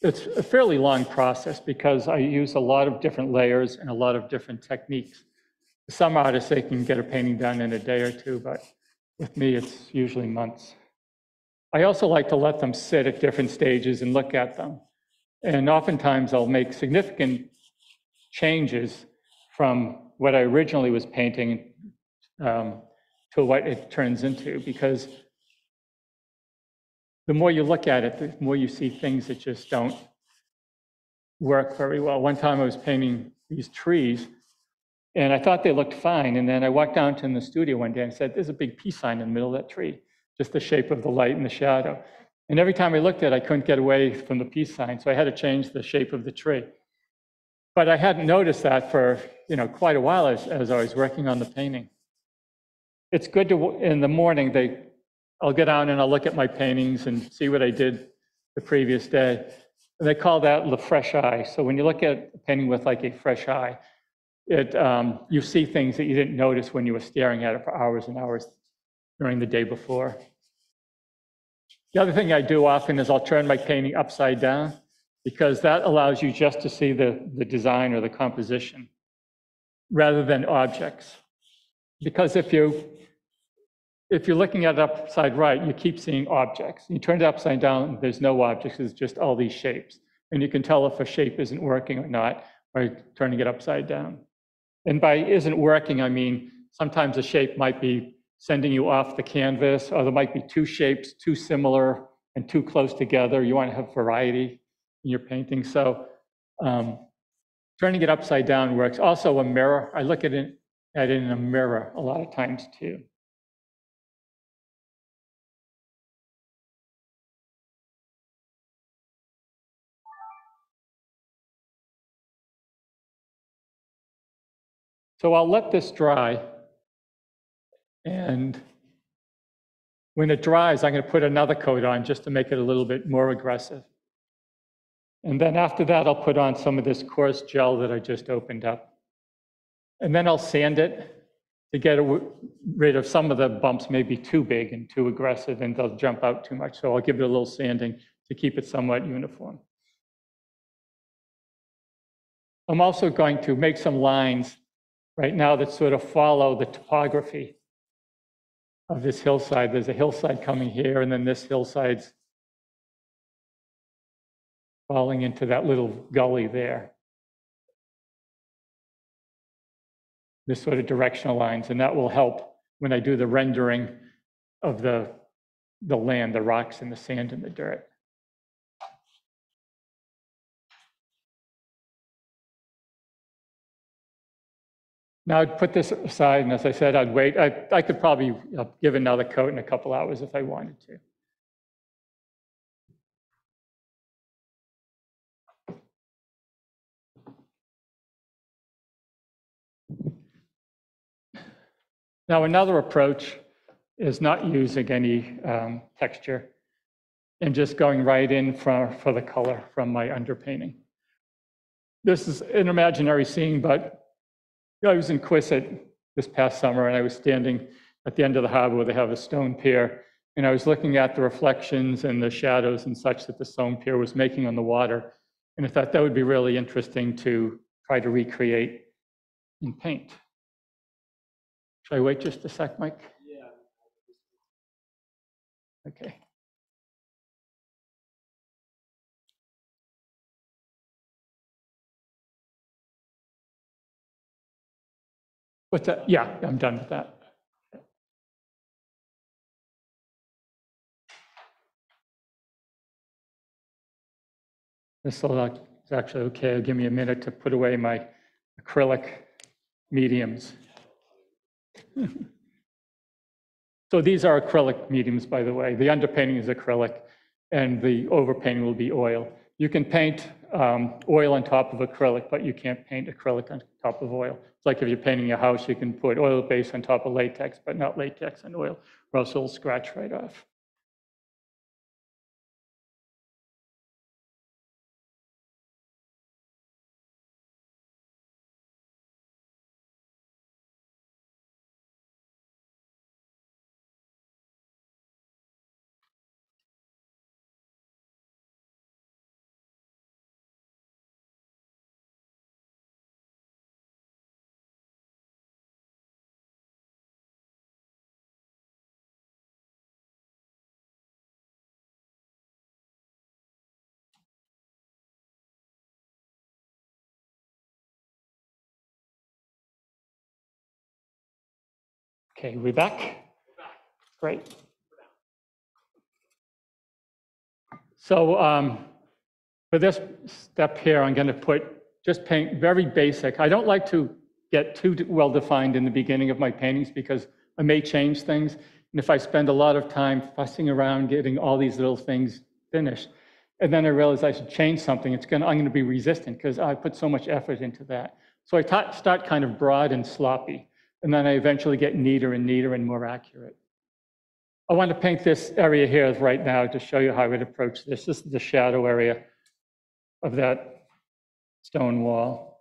it's a fairly long process because I use a lot of different layers and a lot of different techniques. Some artists, they can get a painting done in a day or two, but with me, it's usually months. I also like to let them sit at different stages and look at them. And oftentimes I'll make significant changes from what I originally was painting um, to what it turns into because the more you look at it, the more you see things that just don't work very well. One time I was painting these trees and I thought they looked fine. And then I walked down to the studio one day and said, there's a big peace sign in the middle of that tree, just the shape of the light and the shadow. And every time I looked at it, I couldn't get away from the peace sign. So I had to change the shape of the tree. But I hadn't noticed that for, you know, quite a while as, as I was working on the painting. It's good to, in the morning, they, I'll get down and I'll look at my paintings and see what I did the previous day. And they call that the fresh eye. So when you look at a painting with like a fresh eye, it, um, you see things that you didn't notice when you were staring at it for hours and hours during the day before. The other thing I do often is I'll turn my painting upside down because that allows you just to see the, the design or the composition rather than objects. Because if you if you're looking at it upside right, you keep seeing objects. You turn it upside down, there's no objects, it's just all these shapes. And you can tell if a shape isn't working or not by turning it upside down. And by isn't working, I mean sometimes a shape might be sending you off the canvas, or there might be two shapes too similar and too close together. You want to have variety in your painting. So um, turning it upside down works. Also a mirror, I look at it, at it in a mirror a lot of times too. So I'll let this dry. And when it dries, I'm going to put another coat on just to make it a little bit more aggressive. And then after that, I'll put on some of this coarse gel that I just opened up. And then I'll sand it to get rid of some of the bumps maybe too big and too aggressive and they'll jump out too much. So I'll give it a little sanding to keep it somewhat uniform. I'm also going to make some lines right now that sort of follow the topography of this hillside. There's a hillside coming here, and then this hillside's falling into that little gully there. This sort of directional lines, and that will help when I do the rendering of the, the land, the rocks and the sand and the dirt. Now I'd put this aside, and as I said, I'd wait. I, I could probably give another coat in a couple hours if I wanted to. Now, another approach is not using any um, texture and just going right in for, for the color from my underpainting. This is an imaginary scene, but I was in Quissett this past summer and I was standing at the end of the harbor where they have a stone pier. And I was looking at the reflections and the shadows and such that the stone pier was making on the water. And I thought that would be really interesting to try to recreate in paint. Should I wait just a sec, Mike? Yeah. Okay. What's that? Yeah, I'm done with that. This is actually okay. Give me a minute to put away my acrylic mediums. so these are acrylic mediums, by the way. The underpainting is acrylic, and the overpainting will be oil. You can paint um, oil on top of acrylic, but you can't paint acrylic on top of oil. It's like if you're painting a house, you can put oil base on top of latex, but not latex and oil, or else it'll scratch right off. Okay, we back? Great. So um, for this step here, I'm going to put, just paint very basic. I don't like to get too well-defined in the beginning of my paintings because I may change things. And if I spend a lot of time fussing around getting all these little things finished, and then I realize I should change something, it's going to, I'm going to be resistant because I put so much effort into that. So I start kind of broad and sloppy, and then I eventually get neater and neater and more accurate. I want to paint this area here right now to show you how I would approach this. This is the shadow area of that stone wall.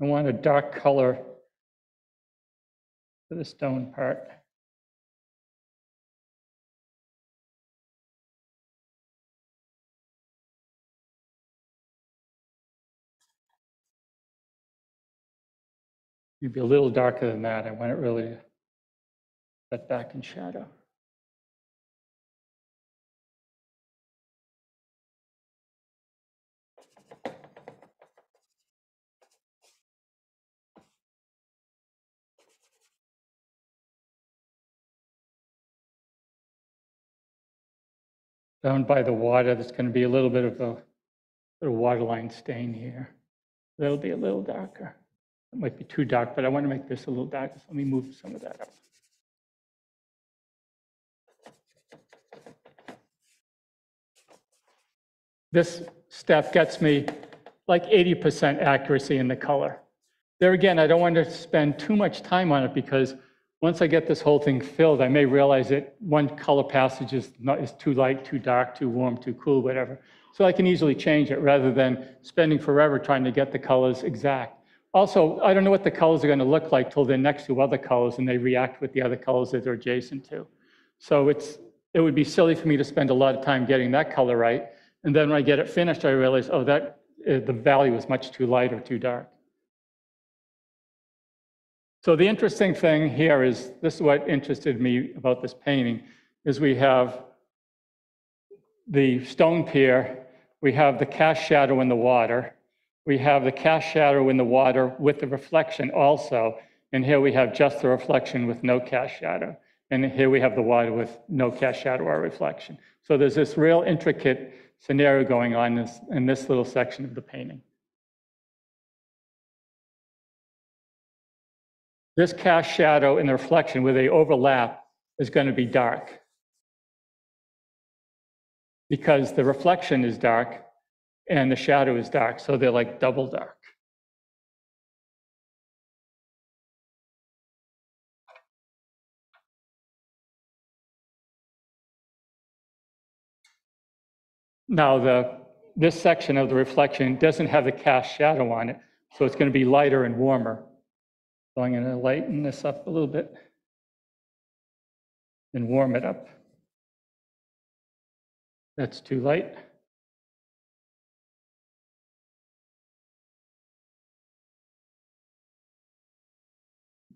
I want a dark color for the stone part. You'd be a little darker than that. I want it really set back in shadow. Down by the water, there's going to be a little bit of a waterline stain here. That'll be a little darker. It might be too dark, but I want to make this a little darker, so let me move some of that up. This step gets me like 80% accuracy in the color. There again, I don't want to spend too much time on it because once I get this whole thing filled, I may realize that one color passage is, not, is too light, too dark, too warm, too cool, whatever. So I can easily change it rather than spending forever trying to get the colors exact. Also, I don't know what the colors are going to look like till they're next to other colors and they react with the other colors that they're adjacent to. So it's, it would be silly for me to spend a lot of time getting that color right. And then when I get it finished, I realize, oh, that, uh, the value is much too light or too dark. So the interesting thing here is, this is what interested me about this painting, is we have the stone pier, we have the cast shadow in the water, we have the cast shadow in the water with the reflection also, and here we have just the reflection with no cast shadow. And here we have the water with no cast shadow or reflection. So there's this real intricate scenario going on in this, in this little section of the painting. This cast shadow and the reflection where they overlap is going to be dark. Because the reflection is dark and the shadow is dark, so they're like double dark. Now, the, this section of the reflection doesn't have the cast shadow on it, so it's going to be lighter and warmer. So I'm going to lighten this up a little bit and warm it up. That's too light.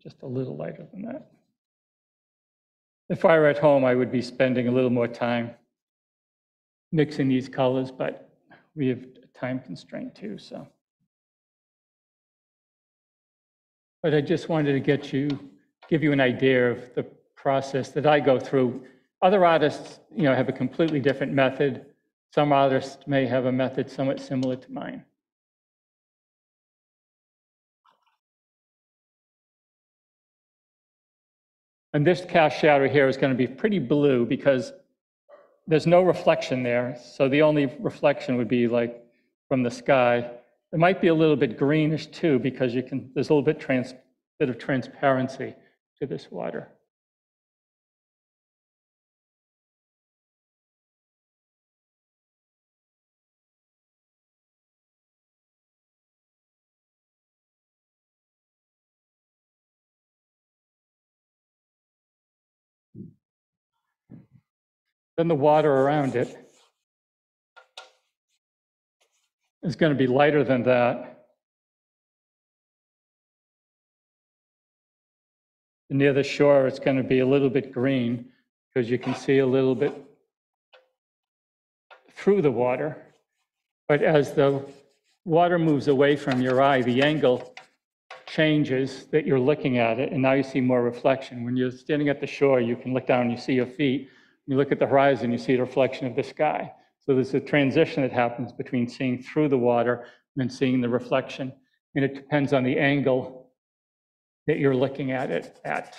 Just a little lighter than that. If I were at home, I would be spending a little more time mixing these colors, but we have a time constraint too, so. But I just wanted to get you, give you an idea of the process that I go through. Other artists, you know, have a completely different method. Some artists may have a method somewhat similar to mine. And this cast shadow here is going to be pretty blue because there's no reflection there. So the only reflection would be like from the sky. It might be a little bit greenish too because you can, there's a little bit, trans, bit of transparency to this water. Then the water around it is going to be lighter than that. And near the shore, it's going to be a little bit green because you can see a little bit through the water. But as the water moves away from your eye, the angle changes that you're looking at it, and now you see more reflection. When you're standing at the shore, you can look down and you see your feet. You look at the horizon, you see the reflection of the sky. So there's a transition that happens between seeing through the water and seeing the reflection. And it depends on the angle that you're looking at it at.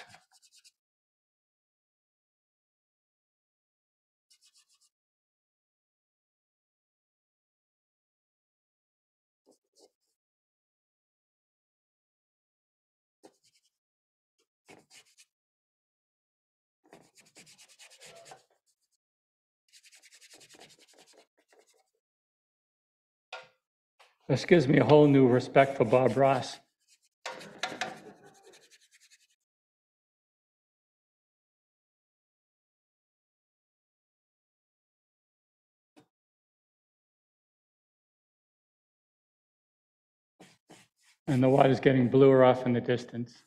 This gives me a whole new respect for Bob Ross. And the water's getting bluer off in the distance.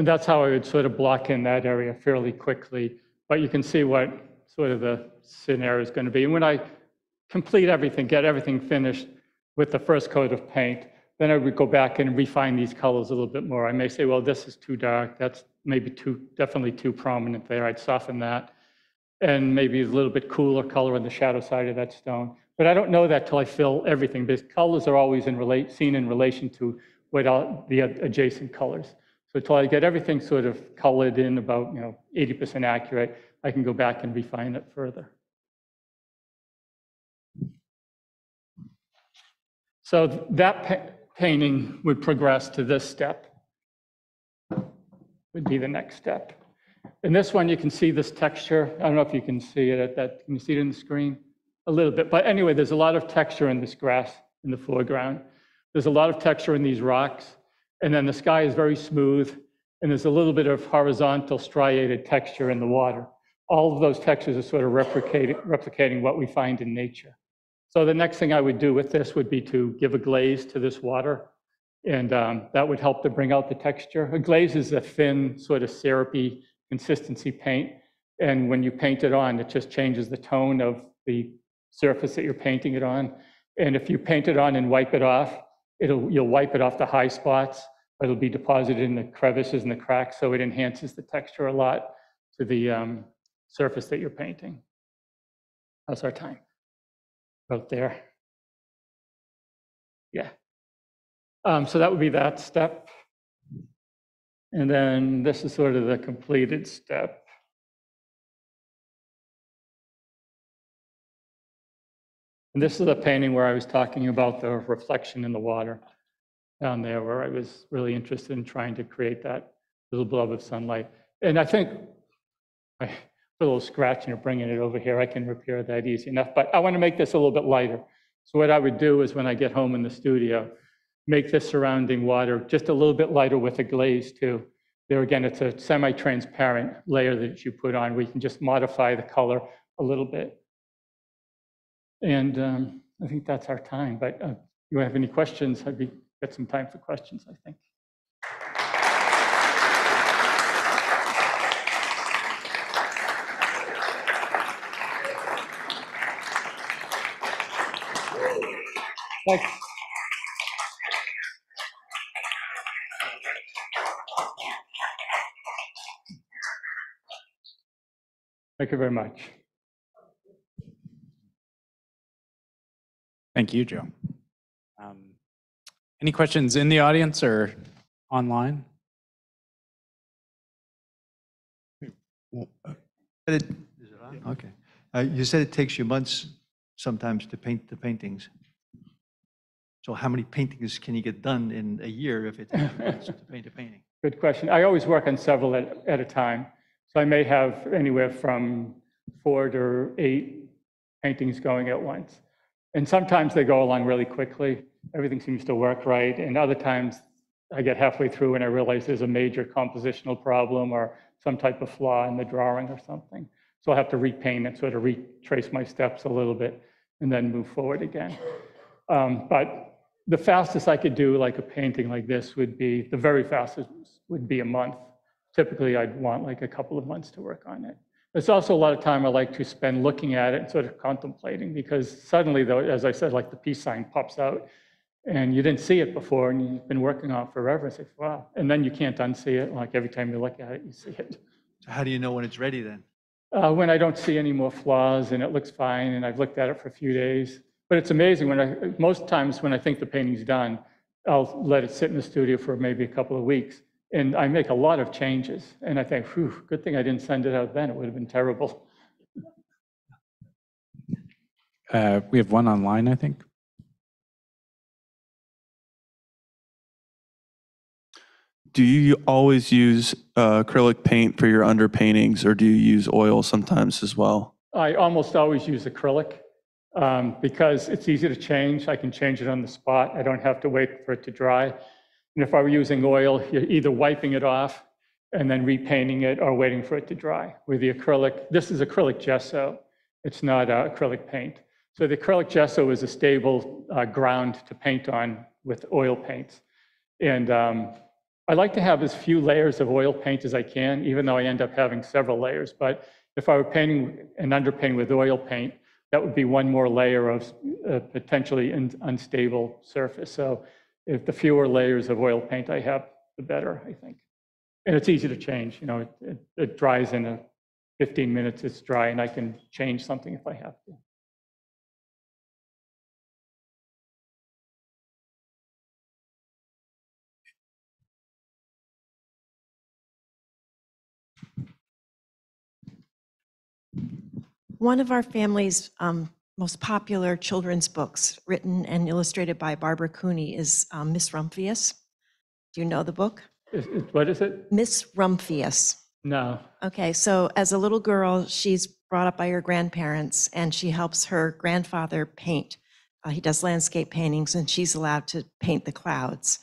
And that's how I would sort of block in that area fairly quickly. But you can see what sort of the scenario is going to be. And when I complete everything, get everything finished with the first coat of paint, then I would go back and refine these colors a little bit more. I may say, well, this is too dark. That's maybe too, definitely too prominent there. I'd soften that. And maybe a little bit cooler color on the shadow side of that stone. But I don't know that till I fill everything because colors are always in relate, seen in relation to what all the adjacent colors. So until I get everything sort of colored in about, you know, 80% accurate, I can go back and refine it further. So that pa- painting would progress to this step, would be the next step. In this one, you can see this texture. I don't know if you can see it at that, can you see it in the screen? A little bit, but anyway, there's a lot of texture in this grass in the foreground. There's a lot of texture in these rocks. And then the sky is very smooth, and there's a little bit of horizontal striated texture in the water. All of those textures are sort of replicating, replicating what we find in nature. So the next thing I would do with this would be to give a glaze to this water, and um, that would help to bring out the texture. A glaze is a thin, sort of syrupy consistency paint, and when you paint it on, it just changes the tone of the surface that you're painting it on. And if you paint it on and wipe it off, it'll, you'll wipe it off the high spots, but it'll be deposited in the crevices and the cracks, so it enhances the texture a lot to the um, surface that you're painting. How's our time? Out there. Yeah. Um, so that would be that step. And then this is sort of the completed step. And this is a painting where I was talking about the reflection in the water down there, where I was really interested in trying to create that little blob of sunlight. And I think I put a little scratch and bringing it over here, I can repair that easy enough. But I want to make this a little bit lighter. So what I would do is when I get home in the studio, make this surrounding water just a little bit lighter with a glaze too. There again, it's a semi-transparent layer that you put on. We can just modify the color a little bit. And um, I think that's our time. But uh, if you have any questions, I'd be got some time for questions, I think. Thanks. Thank you very much. Thank you, Joe. Um, Any questions in the audience or online? Well, uh, it- Is it on? Okay. Uh, You said it takes you months sometimes to paint the paintings. So how many paintings can you get done in a year if it takes you months to paint a painting? Good question. I always work on several at, at a time. So I may have anywhere from four to eight paintings going at once. And sometimes they go along really quickly. Everything seems to work right. And other times I get halfway through and I realize there's a major compositional problem or some type of flaw in the drawing or something. So I'll have to repaint it, sort of retrace my steps a little bit and then move forward again. Um, But the fastest I could do like a painting like this would be, the very fastest would be a month. Typically, I'd want like a couple of months to work on it. There's also a lot of time I like to spend looking at it and sort of contemplating because suddenly, though, as I said, like the peace sign pops out and you didn't see it before and you've been working on it forever. It's like, wow. And then you can't unsee it. Like every time you look at it, you see it. So how do you know when it's ready then? Uh, when I don't see any more flaws and it looks fine and I've looked at it for a few days. But it's amazing when I, most times when I think the painting's done, I'll let it sit in the studio for maybe a couple of weeks and I make a lot of changes. And I think, whew, good thing I didn't send it out then. It would have been terrible. Uh, We have one online, I think. Do you always use uh, acrylic paint for your underpaintings, or do you use oil sometimes as well? I almost always use acrylic um, because it's easy to change. I can change it on the spot. I don't have to wait for it to dry. And if I were using oil, you're either wiping it off and then repainting it or waiting for it to dry. With the acrylic, this is acrylic gesso. It's not uh, acrylic paint. So the acrylic gesso is a stable uh, ground to paint on with oil paints. And um, I like to have as few layers of oil paint as I can, even though I end up having several layers. But if I were painting an underpainting with oil paint, that would be one more layer of uh, potentially un- unstable surface. So if the fewer layers of oil paint I have, the better, I think. And it's easy to change, you know, it, it, it dries in a 15 minutes, it's dry, and I can change something if I have to. One of our family's um, most popular children's books, written and illustrated by Barbara Cooney, is um, Miss Rumphius. Do you know the book? Is, is- what is it? Miss Rumphius. No. Okay, so as a little girl, she's brought up by her grandparents, and she helps her grandfather paint. Uh, he does landscape paintings, and she's allowed to paint the clouds.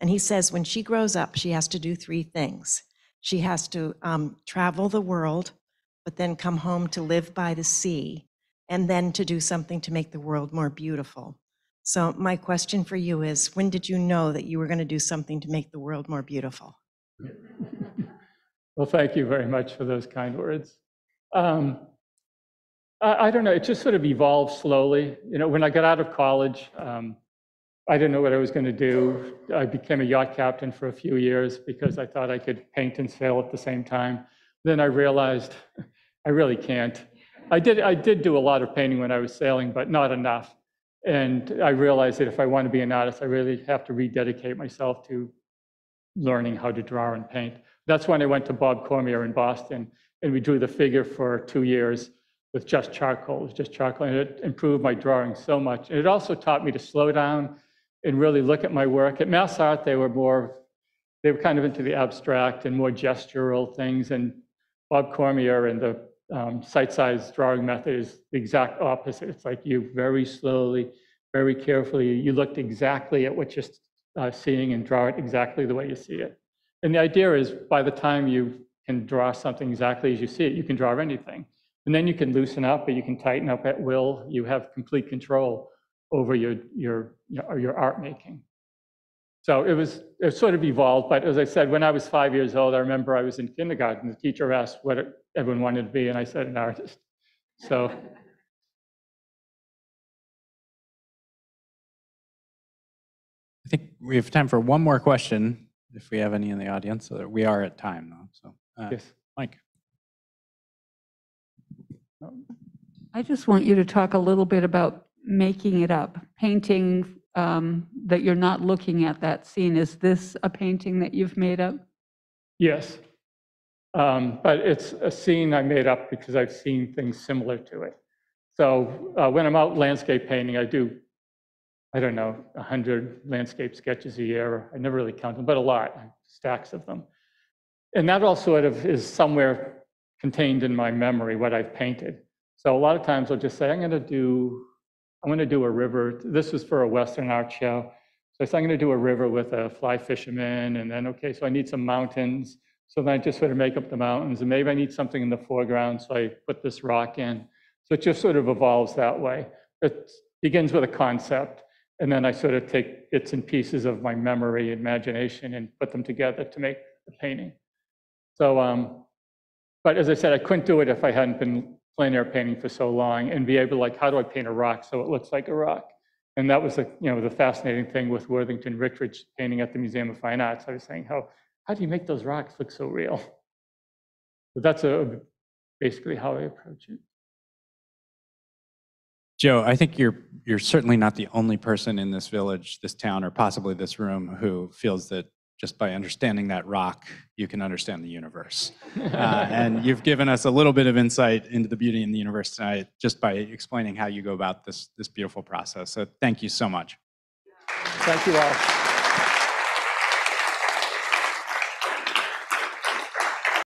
And he says when she grows up, she has to do three things. She has to um, travel the world, but then come home to live by the sea, and then to do something to make the world more beautiful. So, my question for you is when did you know that you were going to do something to make the world more beautiful? Well, thank you very much for those kind words. Um, I, I don't know, it just sort of evolved slowly. You know, when I got out of college, um, I didn't know what I was going to do. I became a yacht captain for a few years because I thought I could paint and sail at the same time. Then I realized I really can't. I did, I did do a lot of painting when I was sailing, but not enough. And I realized that if I want to be an artist, I really have to rededicate myself to learning how to draw and paint. That's when I went to Bob Cormier in Boston, and we drew the figure for two years with just charcoal. It was just charcoal, and it improved my drawing so much. And it also taught me to slow down and really look at my work. At Mass Art, they were more, they were kind of into the abstract and more gestural things. And Bob Cormier and the um, sight-size drawing method is the exact opposite. It's like you very slowly, very carefully, you looked exactly at what you're uh, seeing and draw it exactly the way you see it. And the idea is by the time you can draw something exactly as you see it, you can draw anything. And then you can loosen up, or you can tighten up at will. You have complete control over your, your your art making. So it was, it sort of evolved, but as I said, when I was five years old, I remember I was in kindergarten, the teacher asked what everyone wanted to be, and I said an artist. So, I think we have time for one more question, if we have any in the audience. So We are at time, though, so. uh, yes. Mike? I just want you to talk a little bit about making it up, painting um, that you're not looking at that scene. Is this a painting that you've made up? Yes. Um, But it's a scene I made up because I've seen things similar to it. So uh, when I'm out landscape painting, I do, I don't know, 100 landscape sketches a year. I never really count them, but a lot, stacks of them. And that all sort of is somewhere contained in my memory, what I've painted. So a lot of times I'll just say, I'm going to do, I'm going to do a river. This was for a Western art show. So I said, I'm going to do a river with a fly fisherman, and then, okay, so I need some mountains. So then I just sort of make up the mountains, and maybe I need something in the foreground, so I put this rock in. So it just sort of evolves that way. It begins with a concept, and then I sort of take bits and pieces of my memory, imagination, and put them together to make the painting. So, um, but as I said, I couldn't do it if I hadn't been plein air painting for so long and be able, to like, how do I paint a rock so it looks like a rock? And that was the, you know, the fascinating thing with Worthington Whittredge painting at the Museum of Fine Arts. I was saying, how, how do you make those rocks look so real? But that's a, basically how I approach it. Joe, I think you're, you're certainly not the only person in this village, this town, or possibly this room who feels that just by understanding that rock, you can understand the universe. Uh, And you've given us a little bit of insight into the beauty in the universe tonight, just by explaining how you go about this, this beautiful process. So thank you so much. Thank you all.